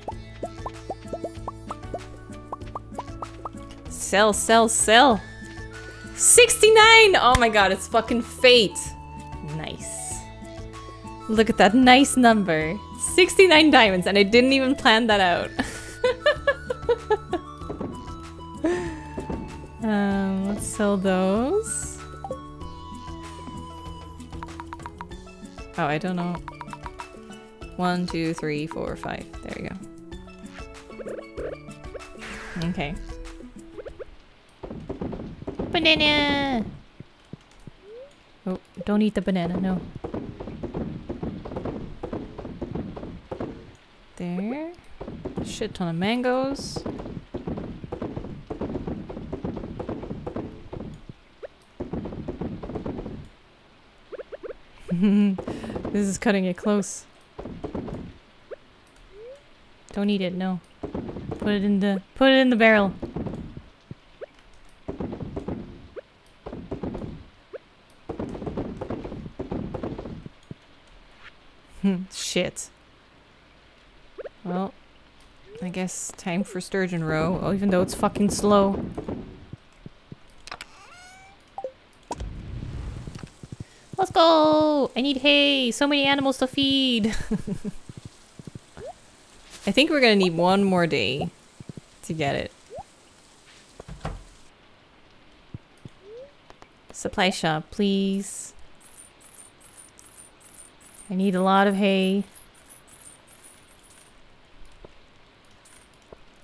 Sell, sell, sell. 69! Oh my god, it's fucking fate. Nice. Look at that nice number. 69 diamonds, and I didn't even plan that out. um, let's sell those. Oh, I don't know. One, two, three, four, five. There you go. Okay. Banana! Oh, don't eat the banana, no. There. Shit ton of mangoes. this is cutting it close. Don't eat it, no. Put it in the put it in the barrel. Shit. Well, I guess time for sturgeon oh, even though it's fucking slow. Let's go! I need hay! So many animals to feed! I think we're gonna need one more day to get it. Supply shop, please. I need a lot of hay.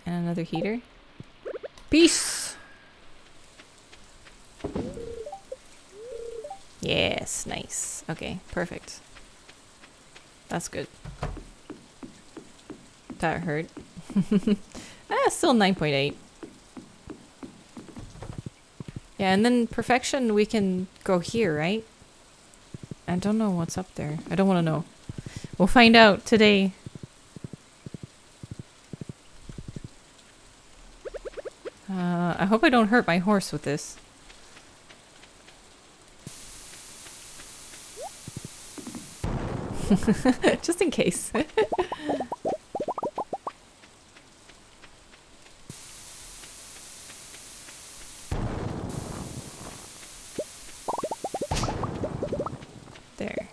And another heater. Peace! Yes, nice. Okay, perfect. That's good. That hurt. ah, still 9.8. Yeah, and then perfection, we can go here, right? I don't know what's up there. I don't want to know. We'll find out today. Uh, I hope I don't hurt my horse with this. Just in case. there.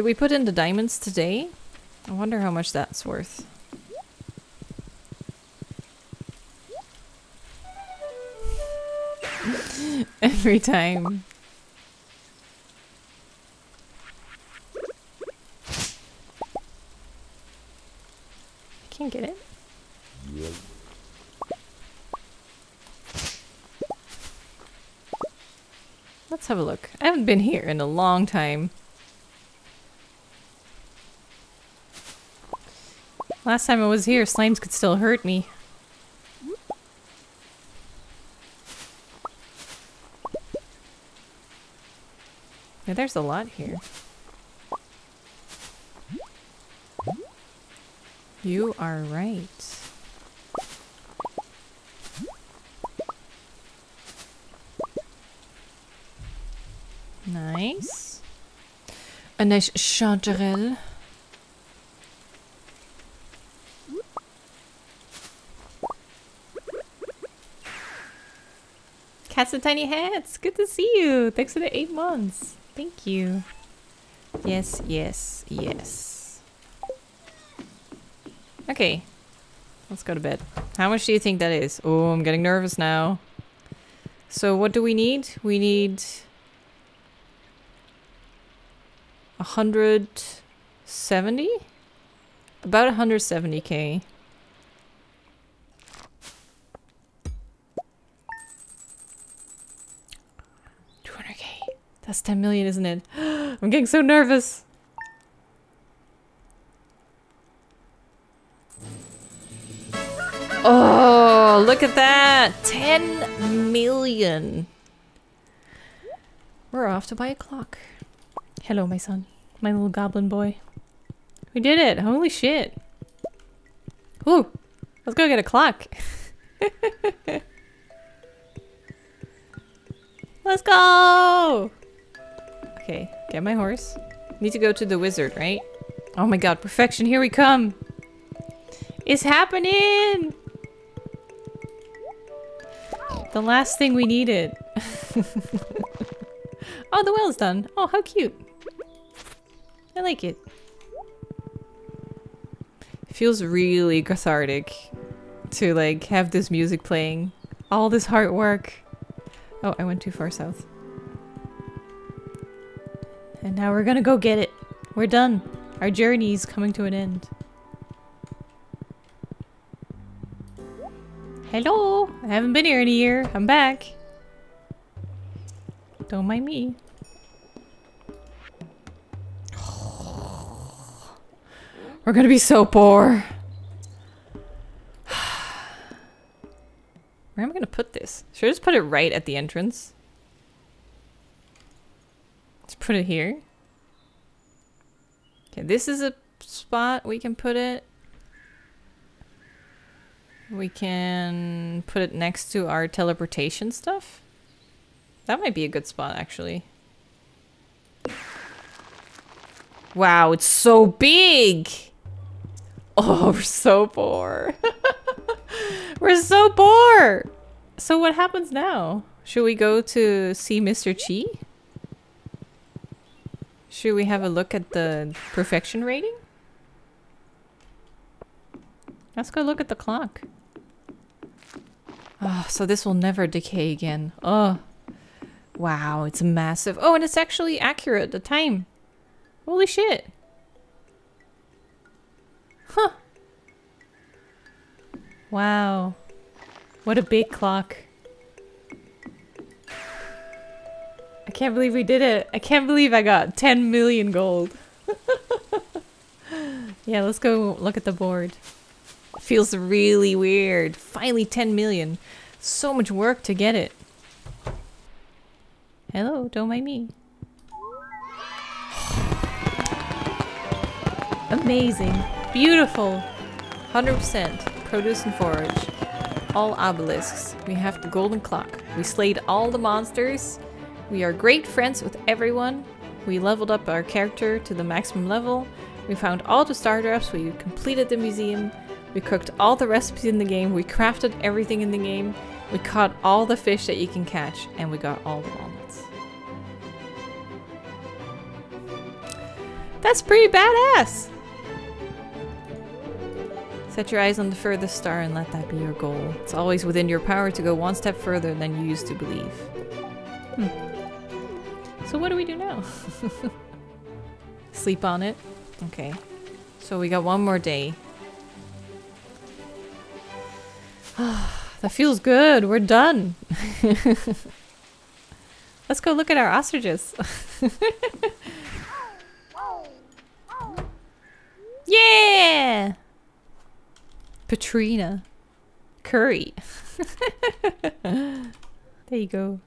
Did we put in the diamonds today? I wonder how much that's worth. Every time. I can't get it. Let's have a look. I haven't been here in a long time. Last time I was here, slimes could still hurt me. Yeah, there's a lot here. You are right. Nice. A nice chanterelle. Cats and tiny hats. Good to see you. Thanks for the eight months. Thank you. Yes, yes, yes. Okay. Let's go to bed. How much do you think that is? Oh, I'm getting nervous now. So what do we need? We need... a 170? About 170k. That's 10 million, isn't it? I'm getting so nervous. Oh, look at that. 10 million. We're off to buy a clock. Hello, my son. My little goblin boy. We did it. Holy shit. Ooh. Let's go get a clock. Let's go! Okay, get my horse. Need to go to the wizard, right? Oh my god, perfection, here we come! It's happening! The last thing we needed. oh, the well's done. Oh, how cute. I like it. It feels really cathartic to like have this music playing. All this hard work. Oh, I went too far south. And now we're gonna go get it. We're done. Our journey's coming to an end. Hello! I haven't been here in a year. I'm back. Don't mind me. We're gonna be so poor. Where am I gonna put this? Should I just put it right at the entrance? Put it here. Okay, this is a spot we can put it. We can put it next to our teleportation stuff. That might be a good spot, actually. Wow, it's so big! Oh, we're so poor. we're so poor! So what happens now? Should we go to see Mr. Qi? Should we have a look at the perfection rating? Let's go look at the clock. Oh, so this will never decay again. Oh. Wow, it's massive. Oh, and it's actually accurate, the time. Holy shit. Huh. Wow. What a big clock. Can't believe we did it. I can't believe I got 10 million gold. yeah, let's go look at the board. Feels really weird. Finally 10 million. So much work to get it. Hello, don't mind me. Amazing. Beautiful. 100% produce and forage. All obelisks. We have the golden clock. We slayed all the monsters. We are great friends with everyone. We leveled up our character to the maximum level. We found all the stardrops. We completed the museum. We cooked all the recipes in the game. We crafted everything in the game. We caught all the fish that you can catch. And we got all the walnuts. That's pretty badass! Set your eyes on the furthest star and let that be your goal. It's always within your power to go one step further than you used to believe. Hmm. So what do we do now? Sleep on it? Okay. So we got one more day. that feels good. We're done. Let's go look at our ostriches. yeah! Patrina. Curry. there you go.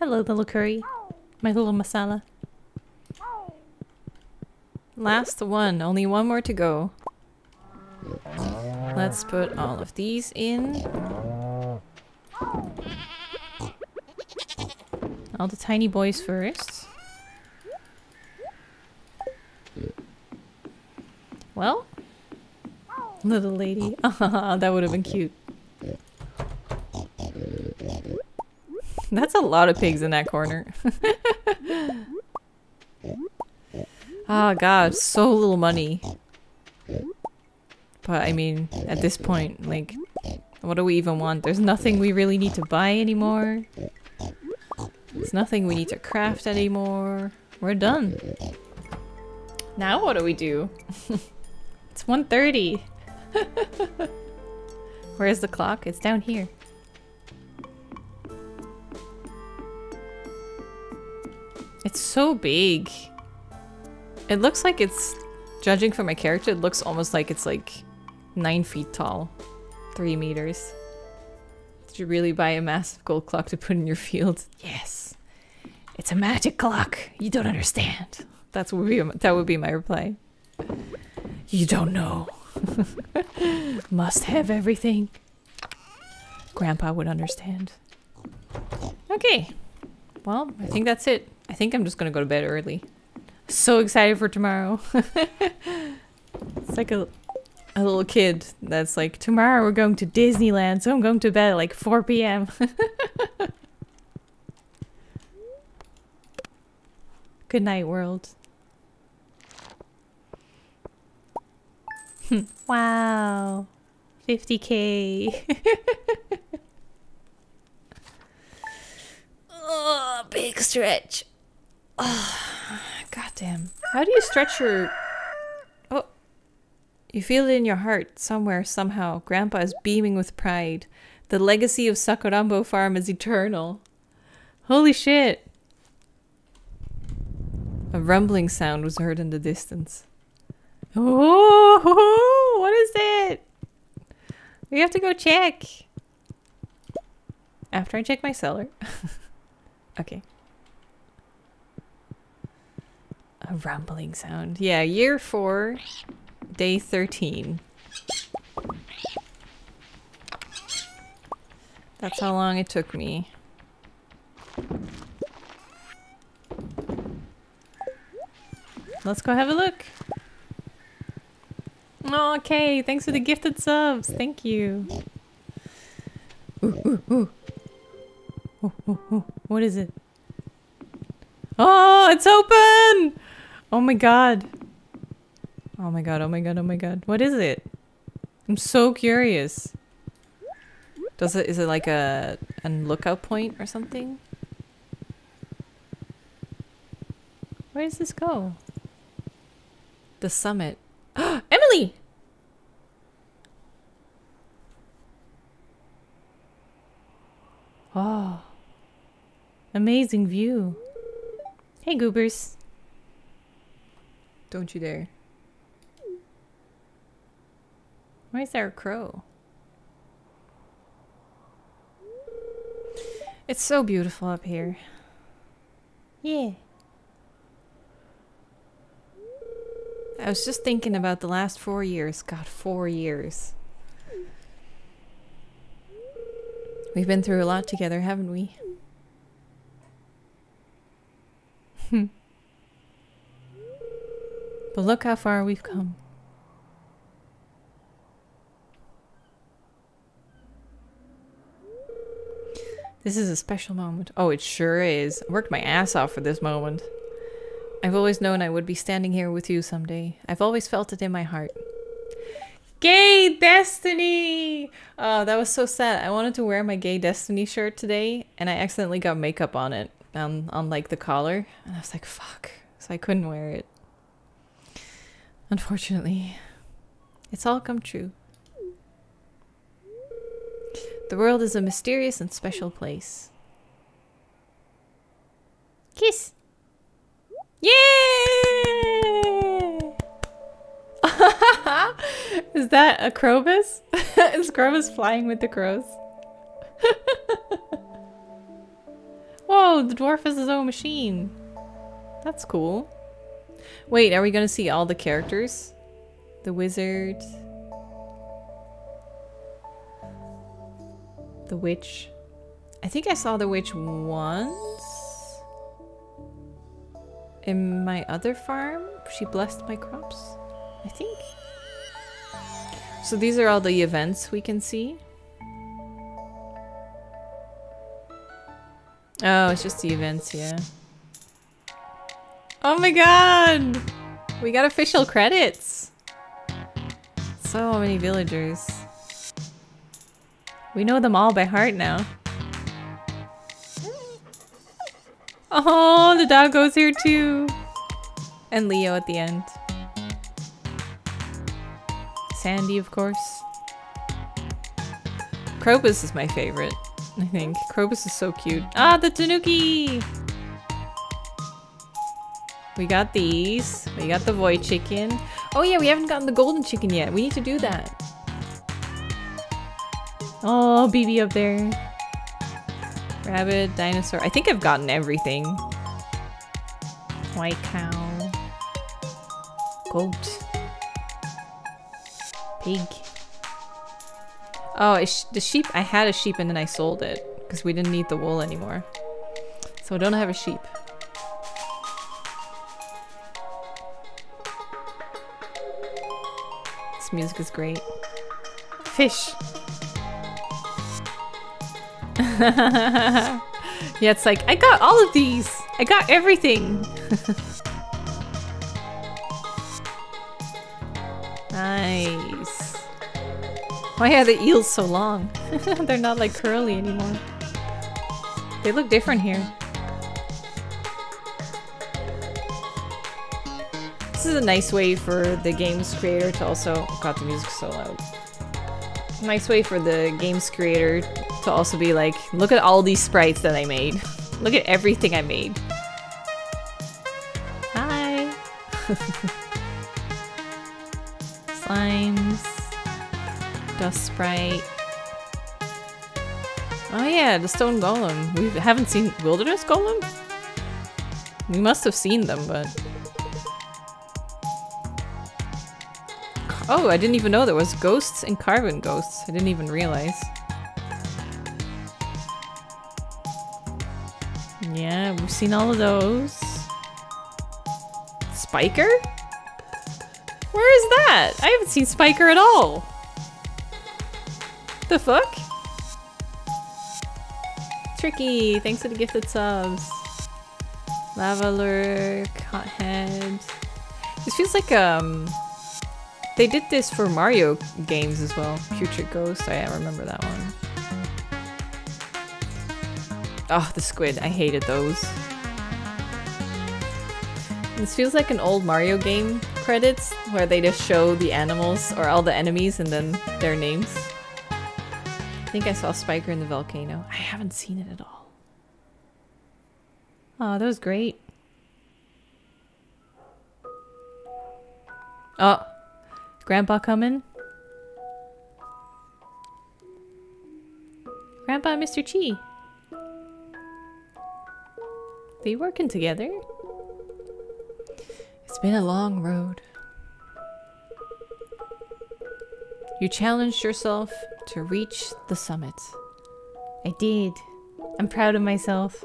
Hello, little curry. My little masala. Last one. Only one more to go. Let's put all of these in. All the tiny boys first. Well, little lady. that would have been cute. That's a lot of pigs in that corner. oh god, so little money. But I mean, at this point, like, what do we even want? There's nothing we really need to buy anymore. There's nothing we need to craft anymore. We're done. Now what do we do? it's 1.30. Where's the clock? It's down here. It's so big. It looks like it's, judging from my character, it looks almost like it's like nine feet tall. Three meters. Did you really buy a massive gold clock to put in your field? Yes. It's a magic clock. You don't understand. That's would be that would be my reply. You don't know. Must have everything. Grandpa would understand. Okay. Well, I think that's it. I think I'm just gonna go to bed early. So excited for tomorrow. it's like a, a little kid that's like, tomorrow we're going to Disneyland, so I'm going to bed at like 4 p.m. Good night, world. Hmm. wow. 50k. oh, big stretch. Oh, goddamn. How do you stretch your... Oh. You feel it in your heart, somewhere, somehow. Grandpa is beaming with pride. The legacy of Sakurambo Farm is eternal. Holy shit. A rumbling sound was heard in the distance. Oh, what is it? We have to go check. After I check my cellar. okay. A rumbling sound. Yeah, year four, day 13. That's how long it took me. Let's go have a look. Okay, thanks for the gifted subs. Thank you. Ooh. Ooh, ooh, What is it? Oh, it's open! Oh my god. Oh my god, oh my god, oh my god. What is it? I'm so curious. Does it, is it like a, a lookout point or something? Where does this go? The summit. Emily! Oh. Amazing view. Hey, goobers. Don't you dare. Why is there a crow? It's so beautiful up here. Yeah. I was just thinking about the last four years. God, four years. We've been through a lot together, haven't we? but look how far we've come. This is a special moment. Oh, it sure is. I worked my ass off for this moment. I've always known I would be standing here with you someday. I've always felt it in my heart. Gay Destiny! Oh, that was so sad. I wanted to wear my Gay Destiny shirt today, and I accidentally got makeup on it, on, on like the collar. And I was like, fuck. So I couldn't wear it. Unfortunately. It's all come true. The world is a mysterious and special place. Kiss! Yay! is that a Krobus? is Krobus flying with the crows? Whoa, the dwarf has his own machine. That's cool. Wait, are we gonna see all the characters? The wizard. The witch. I think I saw the witch once. In my other farm. She blessed my crops. I think. So these are all the events we can see. Oh, it's just the events, yeah. Oh my god! We got official credits! So many villagers. We know them all by heart now. Oh, the dog goes here too. And Leo at the end. Sandy, of course. Krobus is my favorite, I think. Krobus is so cute. Ah, the Tanuki! We got these. We got the void chicken. Oh yeah, we haven't gotten the golden chicken yet. We need to do that. Oh, BB up there. Rabbit, dinosaur. I think I've gotten everything. White cow. Goat. Pig. Oh, the sheep. I had a sheep and then I sold it because we didn't need the wool anymore. So I don't have a sheep. Music is great. Fish. yeah, it's like, I got all of these! I got everything! nice. Why are the eels so long? They're not like curly anymore. They look different here. This is a nice way for the game's creator to also- oh god, the music's so loud. Nice way for the game's creator to also be like, look at all these sprites that I made. look at everything I made. Hi! Slimes. Dust sprite. Oh yeah, the stone golem. We haven't seen wilderness golem? We must have seen them, but... Oh, I didn't even know there was ghosts and carbon ghosts. I didn't even realize. Yeah, we've seen all of those. Spiker? Where is that? I haven't seen Spiker at all. The fuck? Tricky, thanks for the gifted subs. Lava lurk, hothead. This feels like um they did this for Mario games as well. Putrid Ghost, I remember that one. Oh, the squid. I hated those. This feels like an old Mario game credits where they just show the animals or all the enemies and then their names. I think I saw Spiker in the volcano. I haven't seen it at all. Oh, that was great. Oh, Grandpa coming? Grandpa and Mr. Qi. They working together? It's been a long road. You challenged yourself to reach the summit. I did. I'm proud of myself.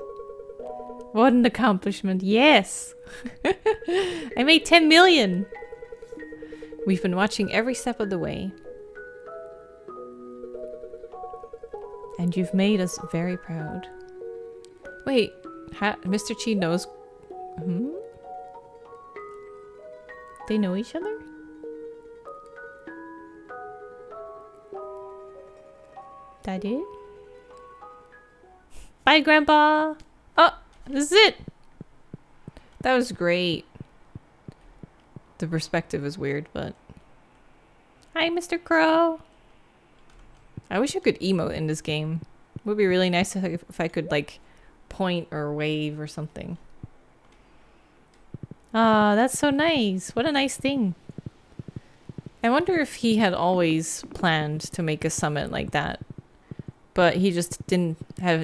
What an accomplishment. Yes! I made 10 million! We've been watching every step of the way. And you've made us very proud. Wait, Mr. Qi knows... Hmm? They know each other? It? Bye, Grandpa! Oh, this is it! That was great. The perspective is weird, but... Hi, Mr. Crow! I wish you could emote in this game. It would be really nice if I, if I could, like, point or wave or something. Ah, that's so nice. What a nice thing. I wonder if he had always planned to make a summit like that. But he just didn't have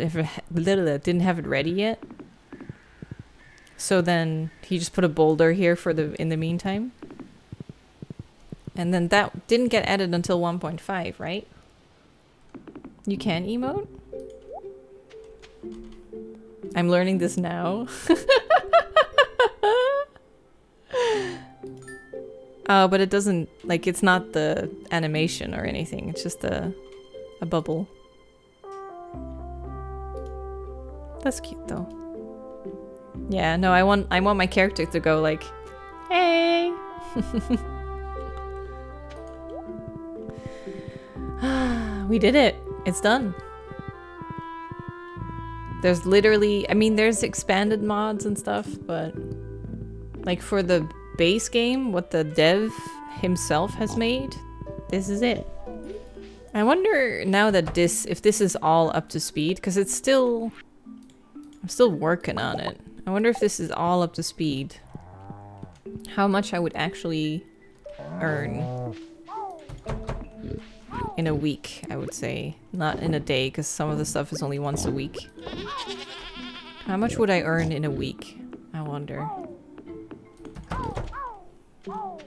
didn't have it ready yet. So then he just put a boulder here for the in the meantime. And then that didn't get added until 1.5, right? You can emote? I'm learning this now. Oh, but it doesn't, like, it's not the animation or anything. It's just a, a bubble. That's cute, though. Yeah, no, I want, I want my character to go like, hey! we did it. It's done. There's literally, I mean, there's expanded mods and stuff, but like for the base game, what the dev himself has made, this is it. I wonder now that this, if this is all up to speed, because it's still, I'm still working on it. I wonder if this is all up to speed. How much I would actually earn in a week, I would say. Not in a day, because some of the stuff is only once a week. How much would I earn in a week? I wonder. Oh,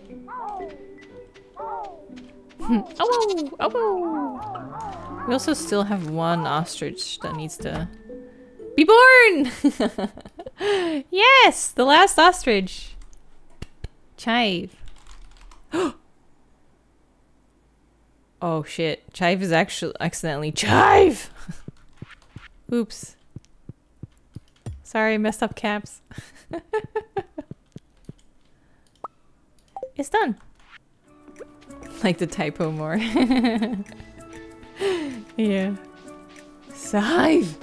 oh, oh, We also still have one ostrich that needs to be born! yes! The last ostrich! Chive. oh shit. Chive is actually accidentally Chive! Oops. Sorry, messed up caps. it's done. like the typo more. yeah. Scythe!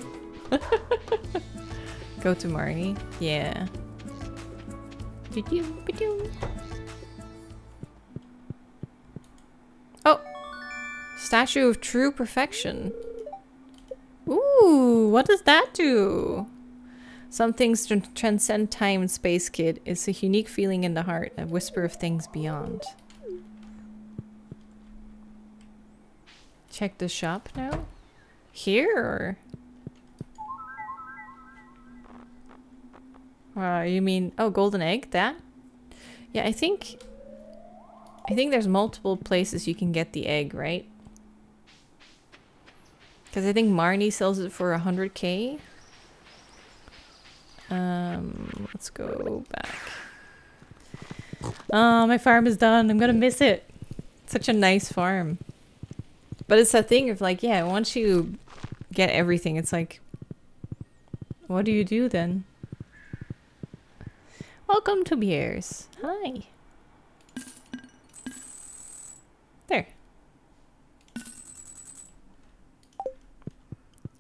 Go to Marnie? Yeah. Oh! Statue of True Perfection. Ooh, what does that do? Some things transcend time and space, kid. It's a unique feeling in the heart, a whisper of things beyond. Check the shop now? Here Uh, you mean, oh, golden egg, that? Yeah, I think, I think there's multiple places you can get the egg, right? Because I think Marnie sells it for 100k. Um, let's go back. Oh, my farm is done. I'm gonna miss it. Such a nice farm. But it's that thing of like, yeah, once you get everything, it's like, what do you do then? Welcome to Beers. Hi. There.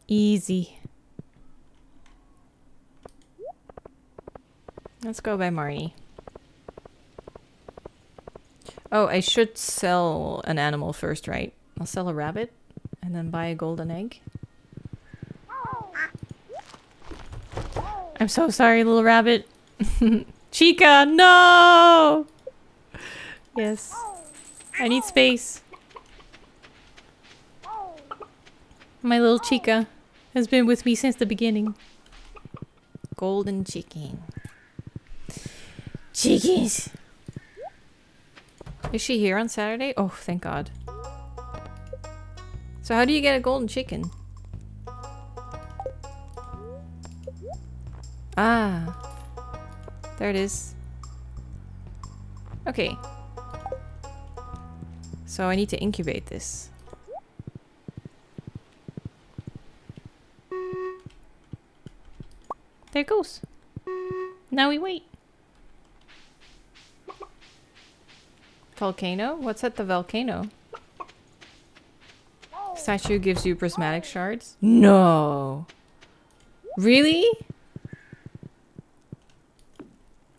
Easy. Let's go by Marnie. Oh, I should sell an animal first, right? I'll sell a rabbit and then buy a golden egg. I'm so sorry, little rabbit. Chica, no! Yes. I need space. My little Chica has been with me since the beginning. Golden chicken. Chickens! Is she here on Saturday? Oh, thank God. So how do you get a golden chicken? Ah. There it is. Okay. So I need to incubate this. There it goes. Now we wait. Volcano? What's at the volcano? Statue gives you prismatic shards? No. Really?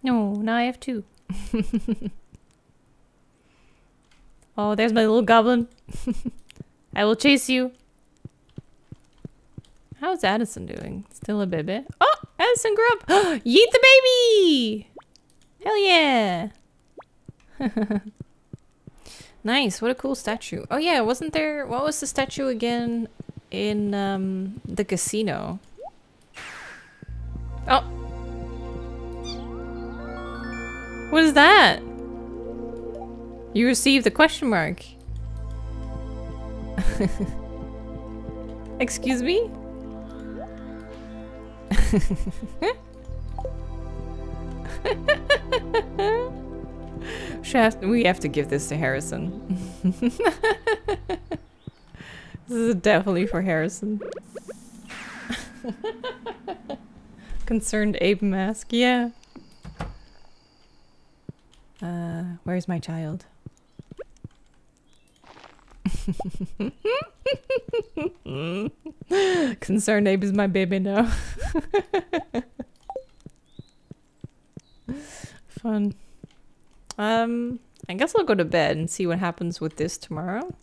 No, now I have two. oh, there's my little goblin. I will chase you. How's Addison doing? Still a baby? Oh, Addison grew up. Yeet the baby! Hell yeah! nice, what a cool statue. Oh yeah, wasn't there, what was the statue again in um, the casino? Oh! What is that? You received a question mark. Excuse me? we have to give this to Harrison. this is definitely for Harrison. ConcernedApe mask, yeah. Uh, where's my child? ConcernedApe is my baby now. Fun. Um, I guess I'll go to bed and see what happens with this tomorrow.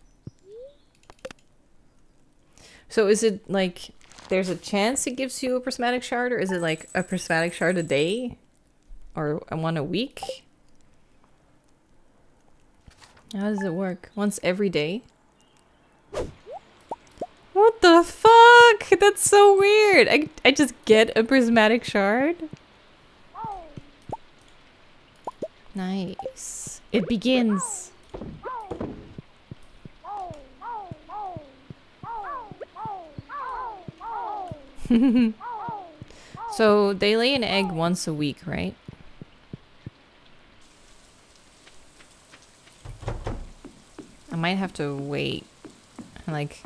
So is it like there's a chance it gives you a prismatic shard or is it like a prismatic shard a day or one a week? How does it work? Once every day? What the fuck? That's so weird. I, I just get a prismatic shard? Nice. It begins. so they lay an egg once a week, right? I might have to wait. Like,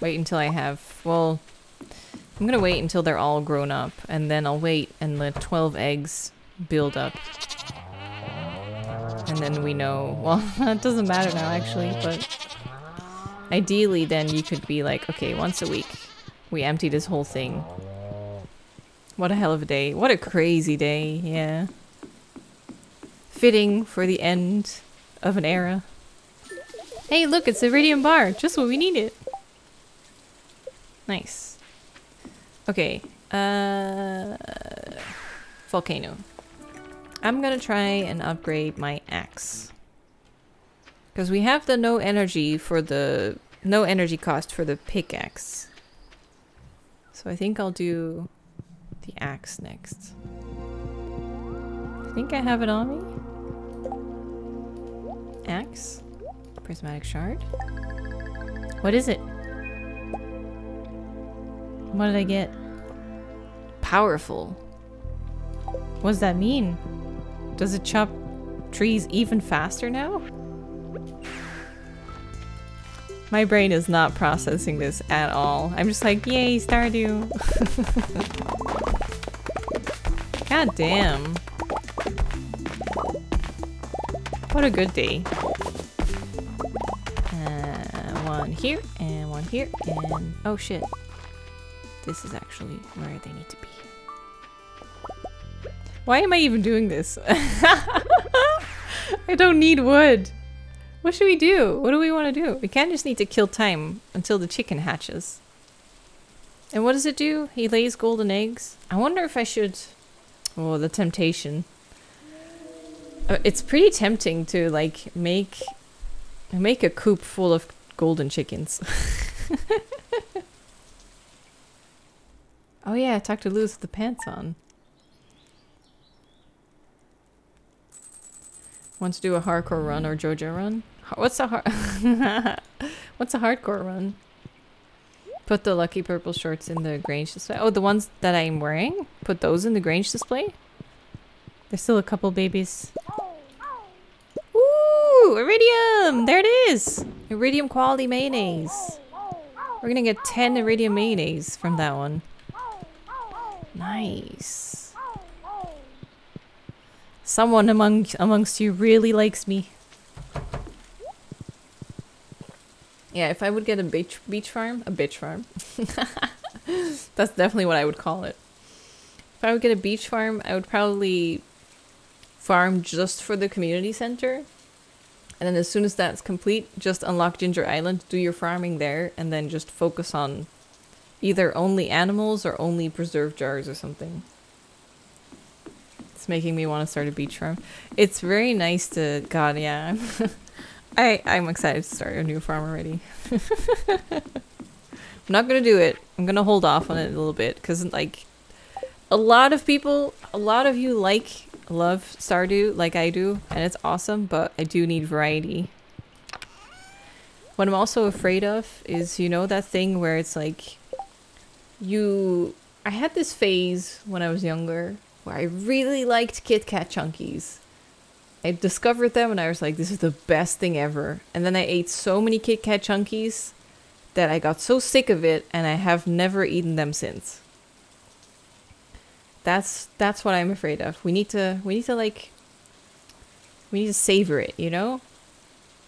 wait until I have, well, I'm gonna wait until they're all grown up, and then I'll wait and let 12 eggs build up. And then we know, well, it doesn't matter now actually, but ideally then you could be like, okay, once a week, we empty this whole thing. What a hell of a day. What a crazy day, yeah. Fitting for the end of an era. Hey, look, it's the Iridium Bar. Just what we needed. Nice. Okay. Uh, volcano. I'm gonna try and upgrade my axe. Because we have the no energy for the... No energy cost for the pickaxe. So I think I'll do the axe next. I think I have it on me. Axe. Prismatic shard. What is it? What did I get? Powerful. What does that mean? Does it chop trees even faster now? My brain is not processing this at all. I'm just like, yay, Stardew. God damn. What a good day. Uh, one here, and one here, and... Oh shit. This is actually where they need to be. Why am I even doing this? I don't need wood. What should we do? What do we want to do? We can't just need to kill time until the chicken hatches. And what does it do? He lays golden eggs. I wonder if I should... Oh, the temptation. Uh, it's pretty tempting to, like, make... Make a coop full of golden chickens. oh yeah, talk to Lewis with the pants on. Want to do a hardcore run or Joja run? What's a hard... What's a hardcore run? Put the lucky purple shorts in the Grange display. Oh, the ones that I'm wearing? Put those in the Grange display? There's still a couple babies. Ooh, iridium! There it is! Iridium quality mayonnaise. We're gonna get 10 iridium mayonnaise from that one. Nice. Someone among amongst you really likes me. Yeah, if I would get a beach beach farm, a bitch farm. That's definitely what I would call it. If I would get a beach farm, I would probably farm just for the community center. And then as soon as that's complete, just unlock Ginger Island, do your farming there, and then just focus on either only animals or only preserved jars or something. It's making me want to start a beach farm. It's very nice to God, yeah. I I'm excited to start a new farm already. I'm not gonna do it. I'm gonna hold off on it a little bit because like a lot of people, a lot of you like love Stardew like I do, and it's awesome. But I do need variety. What I'm also afraid of is you know that thing where it's like you. I had this phase when I was younger where I really liked Kit Kat Chunkies I discovered them and I was like, this is the best thing ever. And then I ate so many Kit Kat Chunkies that I got so sick of it and I have never eaten them since. That's that's what I'm afraid of. We need to we need to like we need to savor it, you know?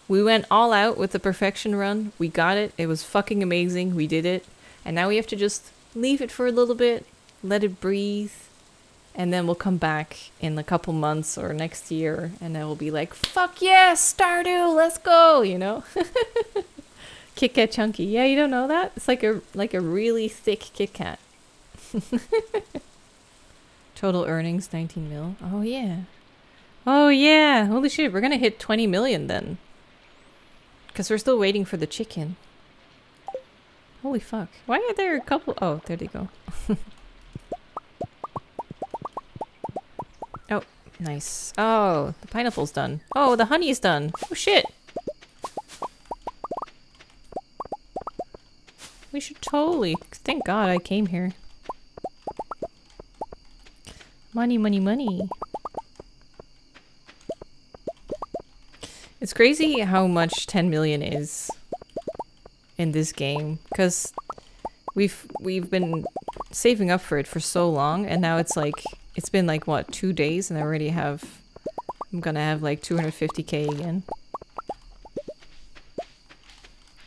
We went all out with the perfection run. We got it. It was fucking amazing. We did it. And now we have to just leave it for a little bit, let it breathe, and then we'll come back in a couple months or next year and then we'll be like fuck yes stardew let's go you know kit kat chunky yeah you don't know that it's like a like a really thick kit kat total earnings 19 mil oh yeah oh yeah holy shit we're gonna hit 20 million then because we're still waiting for the chicken holy fuck why are there a couple oh there they go oh, Nice. Oh, the pineapple's done. Oh, the honey's done. Oh, shit. We should totally... Thank God I came here. Money, money, money. It's crazy how much 10 million is in this game because we've we've been saving up for it for so long and now it's like it's been like, what, two days and I already have... I'm gonna have like 250k again.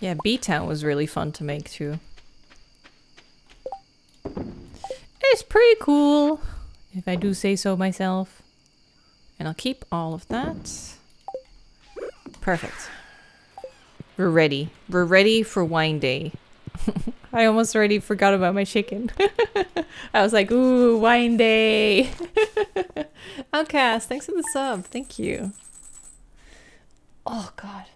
Yeah, B-Town was really fun to make too. It's pretty cool, if I do say so myself. And I'll keep all of that. Perfect. We're ready. We're ready for wine day. I almost already forgot about my chicken. I was like, ooh, wine day. Outcast, thanks for the sub. Thank you. Oh, God.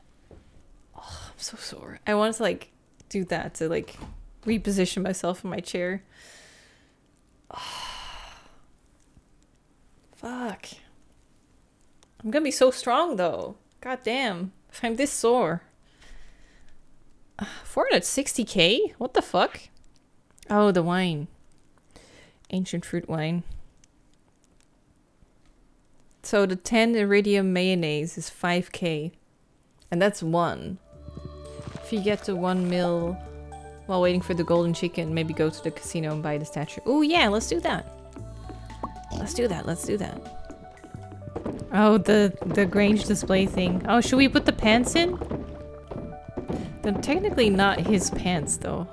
Oh, I'm so sore. I wanted to, like, do that to, like, reposition myself in my chair. Oh. Fuck. I'm gonna be so strong, though. God damn. If I'm this sore. 460k? What the fuck? Oh, the wine. Ancient fruit wine. So the 10 iridium mayonnaise is 5k. And that's one. If you get to 1 mil while waiting for the golden chicken, maybe go to the casino and buy the statue. Oh yeah, let's do that. Let's do that, let's do that. Oh, the, the Grange display thing. Oh, should we put the pants in? They're technically not his pants, though.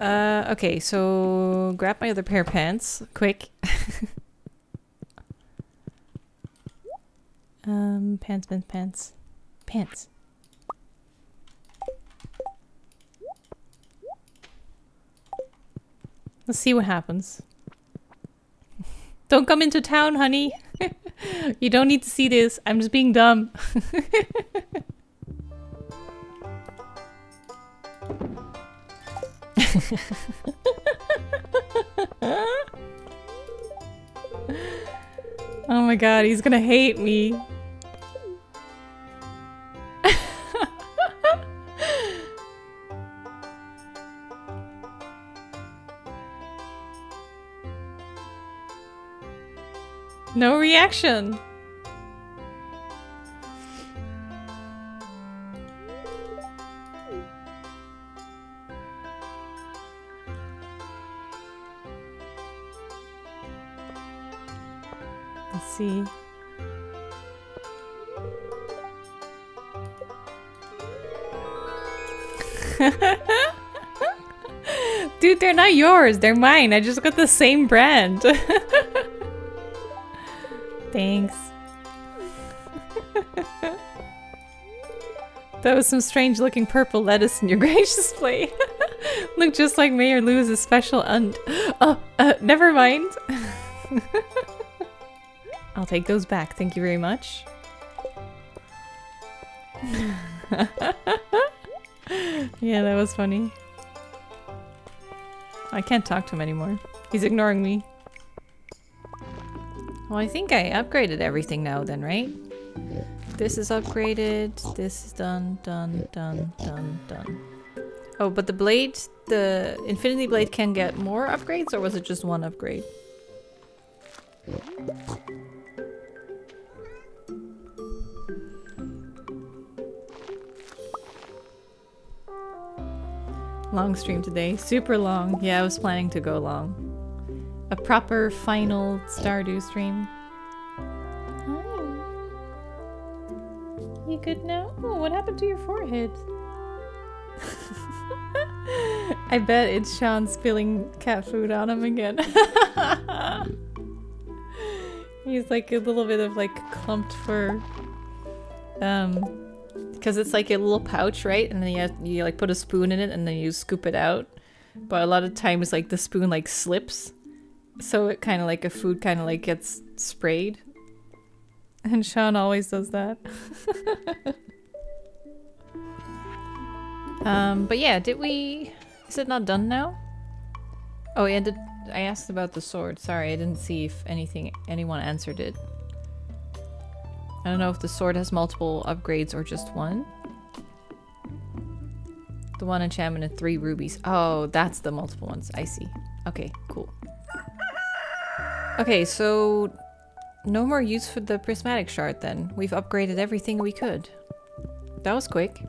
Uh, okay, so grab my other pair of pants, quick. um, pants, pants, pants. Pants. Let's see what happens. Don't come into town, honey. you don't need to see this. I'm just being dumb. oh my god, he's gonna hate me. No reaction. Let's see. Dude, they're not yours. They're mine. I just got the same brand. Thanks. that was some strange looking purple lettuce in your grange display. Look just like Mayor Lewis' special und- Oh, uh, never mind. I'll take those back. Thank you very much. yeah, that was funny. I can't talk to him anymore. He's ignoring me. Well, I think I upgraded everything now then, right? This is upgraded. This is done, done, done, done, done. Oh, but the blade, the Infinity Blade can get more upgrades or was it just one upgrade? Long stream today. Super long. Yeah, I was planning to go long. A proper final Stardew stream. Hi. You good now? Oh, what happened to your forehead? I bet it's Sean spilling cat food on him again. He's like a little bit of like clumped fur. Um, because it's like a little pouch, right? And then you have, you like put a spoon in it and then you scoop it out. But a lot of times like the spoon like slips. So it kind of like a food kind of like gets sprayed. And Sean always does that. um, but yeah, did we... Is it not done now? Oh, yeah, did... I asked about the sword. Sorry, I didn't see if anything anyone answered it. I don't know if the sword has multiple upgrades or just one. The one enchantment and three rubies. Oh, that's the multiple ones. I see. Okay, cool. Okay, so no more use for the prismatic shard then. We've upgraded everything we could. That was quick.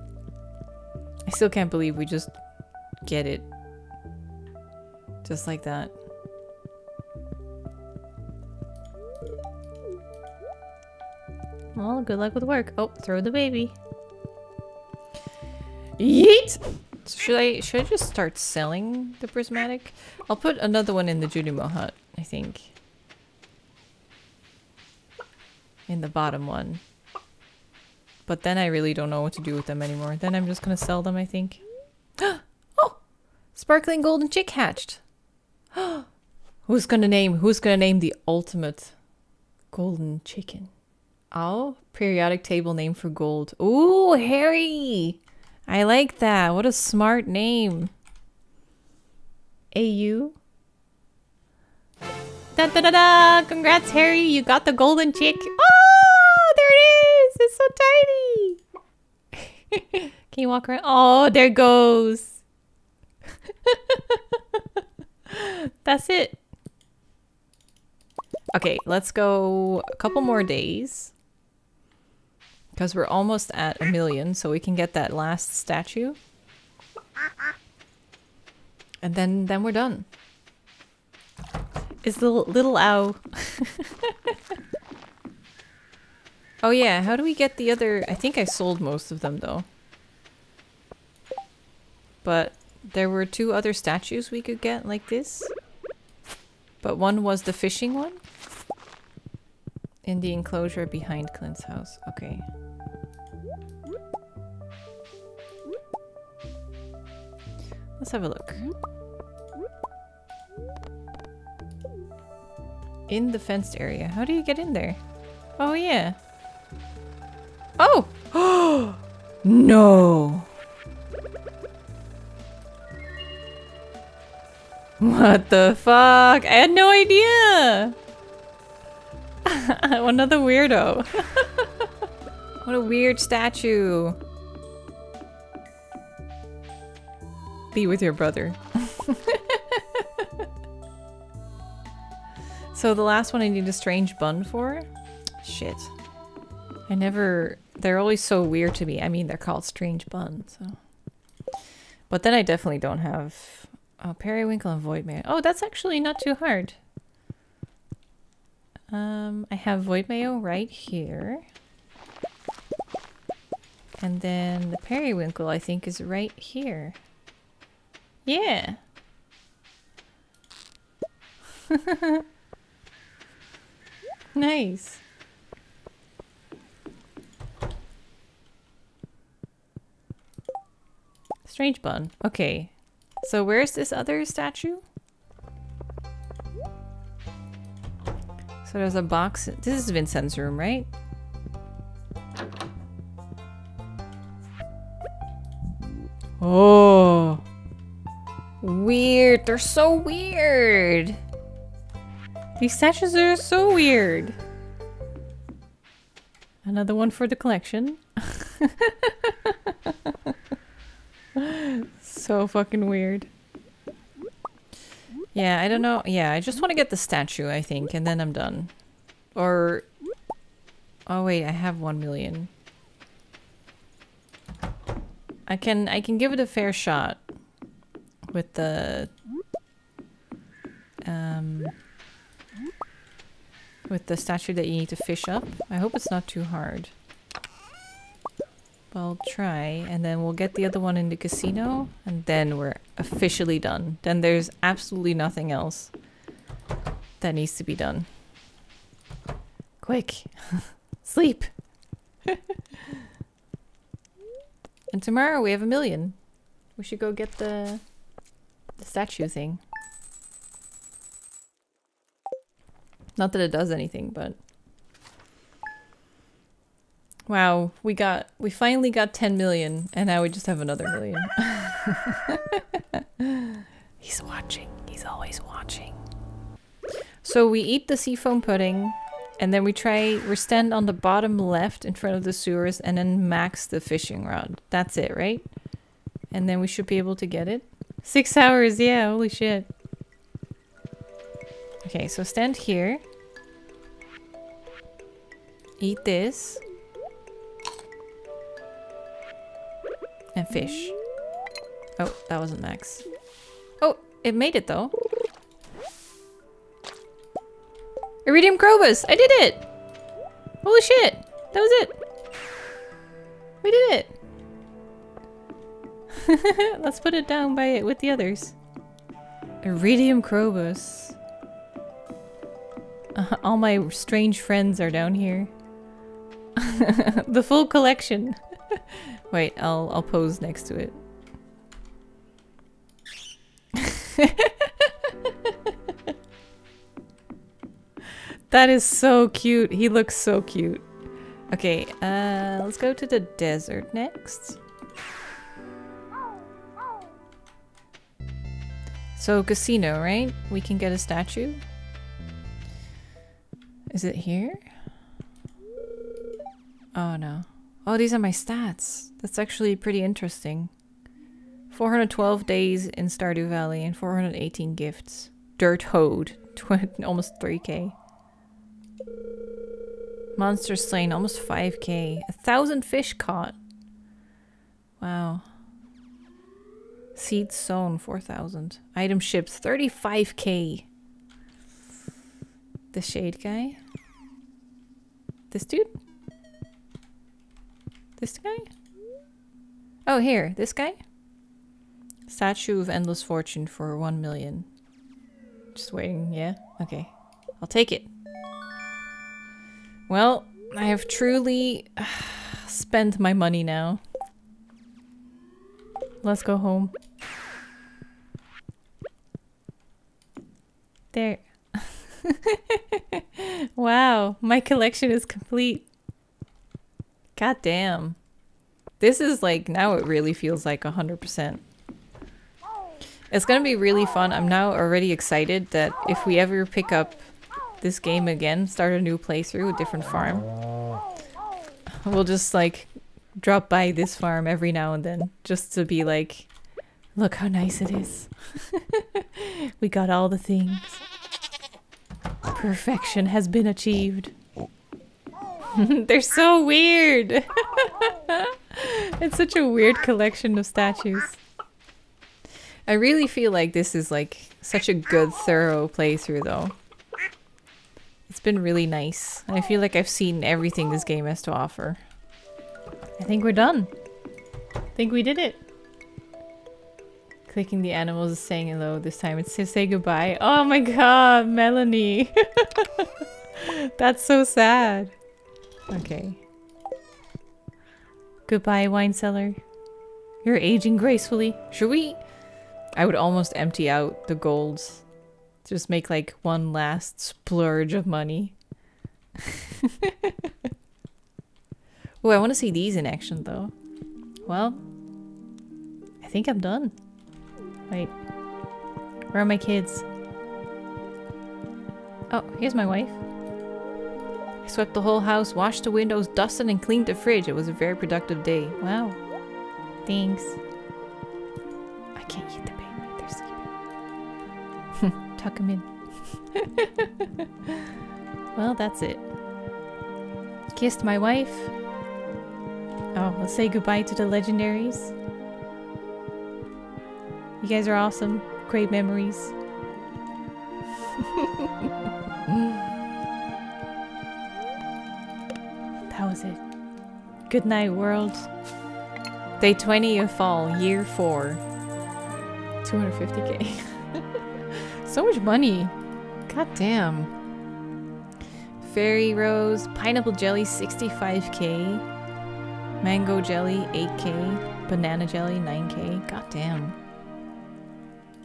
I still can't believe we just get it. Just like that. Well, good luck with work. Oh, throw the baby. Yeet! Should I should I just start selling the prismatic? I'll put another one in the Junimo hut, I think. In the bottom one. But then I really don't know what to do with them anymore. Then I'm just gonna sell them, I think. oh! Sparkling golden chick hatched. who's gonna name who's gonna name the ultimate golden chicken? Oh, periodic table name for gold. Ooh, Harry! I like that. What a smart name. AU? Da da da da! Congrats, Harry! You got the golden chick. Oh, there it is! It's so tiny! Can you walk around? Oh, there goes! That's it. Okay, let's go a couple more days. Because we're almost at a million, so we can get that last statue. And then then we're done. Is the little ow. oh yeah, how do we get the other... I think I sold most of them though. But there were two other statues we could get like this. But one was the fishing one. In the enclosure behind Clint's house. Okay. Let's have a look. In the fenced area. How do you get in there? Oh, yeah. Oh! no! What the fuck? I had no idea! Another weirdo. what a weird statue. Be with your brother. so the last one I need a strange bun for? Shit. I never... They're always so weird to me. I mean, they're called strange buns, so... But then I definitely don't have... Oh, periwinkle and void mayo. Oh, that's actually not too hard. Um, I have void mayo right here. And then the periwinkle, I think, is right here. Yeah. nice. Strange bun. Okay. So where's this other statue? So there's a box. This is Vincent's room, right? Oh. Weird. They're so weird. These statues are so weird. Another one for the collection. so fucking weird. Yeah, I don't know. Yeah, I just want to get the statue, I think, and then I'm done. Or... Oh wait, I have one million. I can I can give it a fair shot with the um with the statue that you need to fish up. I hope it's not too hard. I'll try, and then we'll get the other one in the casino, and then we're officially done. Then there's absolutely nothing else that needs to be done. Quick. Sleep. and tomorrow we have a million. We should go get the, the statue thing. Not that it does anything, but... Wow, we got, we finally got 10 million, and now we just have another million. He's watching. He's always watching. So we eat the seafoam pudding, and then we try, we stand on the bottom left in front of the sewers, and then max the fishing rod. That's it, right? And then we should be able to get it. Six hours, yeah, holy shit. Okay, so stand here. Eat this. And fish. Oh, that wasn't max. Oh, it made it though. Iridium Krobus! I did it! Holy shit! That was it! We did it! Let's put it down by it with the others. Iridium Krobus. Uh, all my strange friends are down here. the full collection. Wait, I'll I'll pose next to it. that is so cute. He looks so cute. Okay, uh, let's go to the desert next. So casino, right? We can get a statue. Is it here? Oh no. Oh, these are my stats. That's actually pretty interesting. 412 days in Stardew Valley and 418 gifts. Dirt hoed. almost 3k. Monsters slain, almost 5k. A thousand fish caught. Wow. Seeds sown, 4,000. Item ships, 35k. The shade guy. This dude? This guy? Oh, here. This guy? Statue of Endless Fortune for 1 million. Just waiting, yeah? Okay. I'll take it. Well, I have truly uh, spent my money now. Let's go home. There. wow, my collection is complete. God damn. This is like, now it really feels like 100%. It's gonna be really fun. I'm now already excited that if we ever pick up this game again, start a new playthrough, a different farm, we'll just like drop by this farm every now and then just to be like, look how nice it is. we got all the things. Perfection has been achieved. They're so weird. it's such a weird collection of statues. I really feel like this is like such a good thorough playthrough though. It's been really nice. I feel like I've seen everything this game has to offer. I think we're done. I think we did it. Clicking the animals is saying hello this time. It's to say goodbye. Oh my god, Melanie. That's so sad. Okay. Goodbye, wine cellar. You're aging gracefully. Should we I would almost empty out the golds. Just make like one last splurge of money. oh, I want to see these in action though. Well, I think I'm done. Wait, where are my kids? Oh, here's my wife. I swept the whole house, washed the windows, dusted and cleaned the fridge. It was a very productive day. Wow. Thanks. I can't eat the tuck him in. well, that's it. Kissed my wife. Oh, let's say goodbye to the legendaries. You guys are awesome. Great memories. that was it. Good night, world. Day 20 of fall, year 4. 250k. So much money. God damn. Fairy Rose, Pineapple Jelly 65k. Mango Jelly 8k. Banana Jelly 9k. God damn.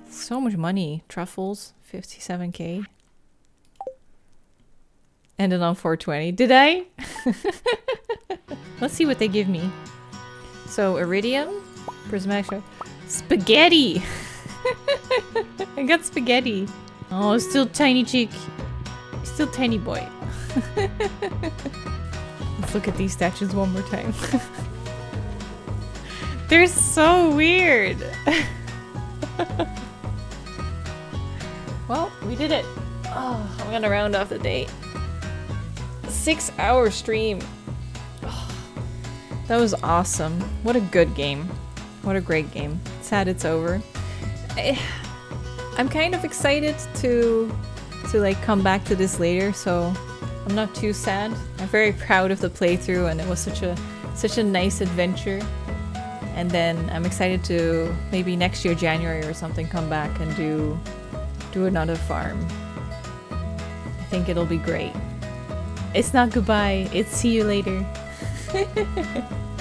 So much money. Truffles 57k. Ended on 420. Did I? Let's see what they give me. So, Iridium, Prismatic, Spaghetti! I got spaghetti. Oh, still tiny cheek. Still tiny boy. Let's look at these statues one more time. They're so weird. well, we did it. Oh, I'm gonna round off the day. Six hour stream. Oh, that was awesome. What a good game. What a great game. Sad it's over. I, I'm kind of excited to to like come back to this later, so I'm not too sad. I'm very proud of the playthrough and it was such a such a nice adventure. And then I'm excited to maybe next year January or something come back and do do another farm. I think it'll be great. It's not goodbye, it's see you later.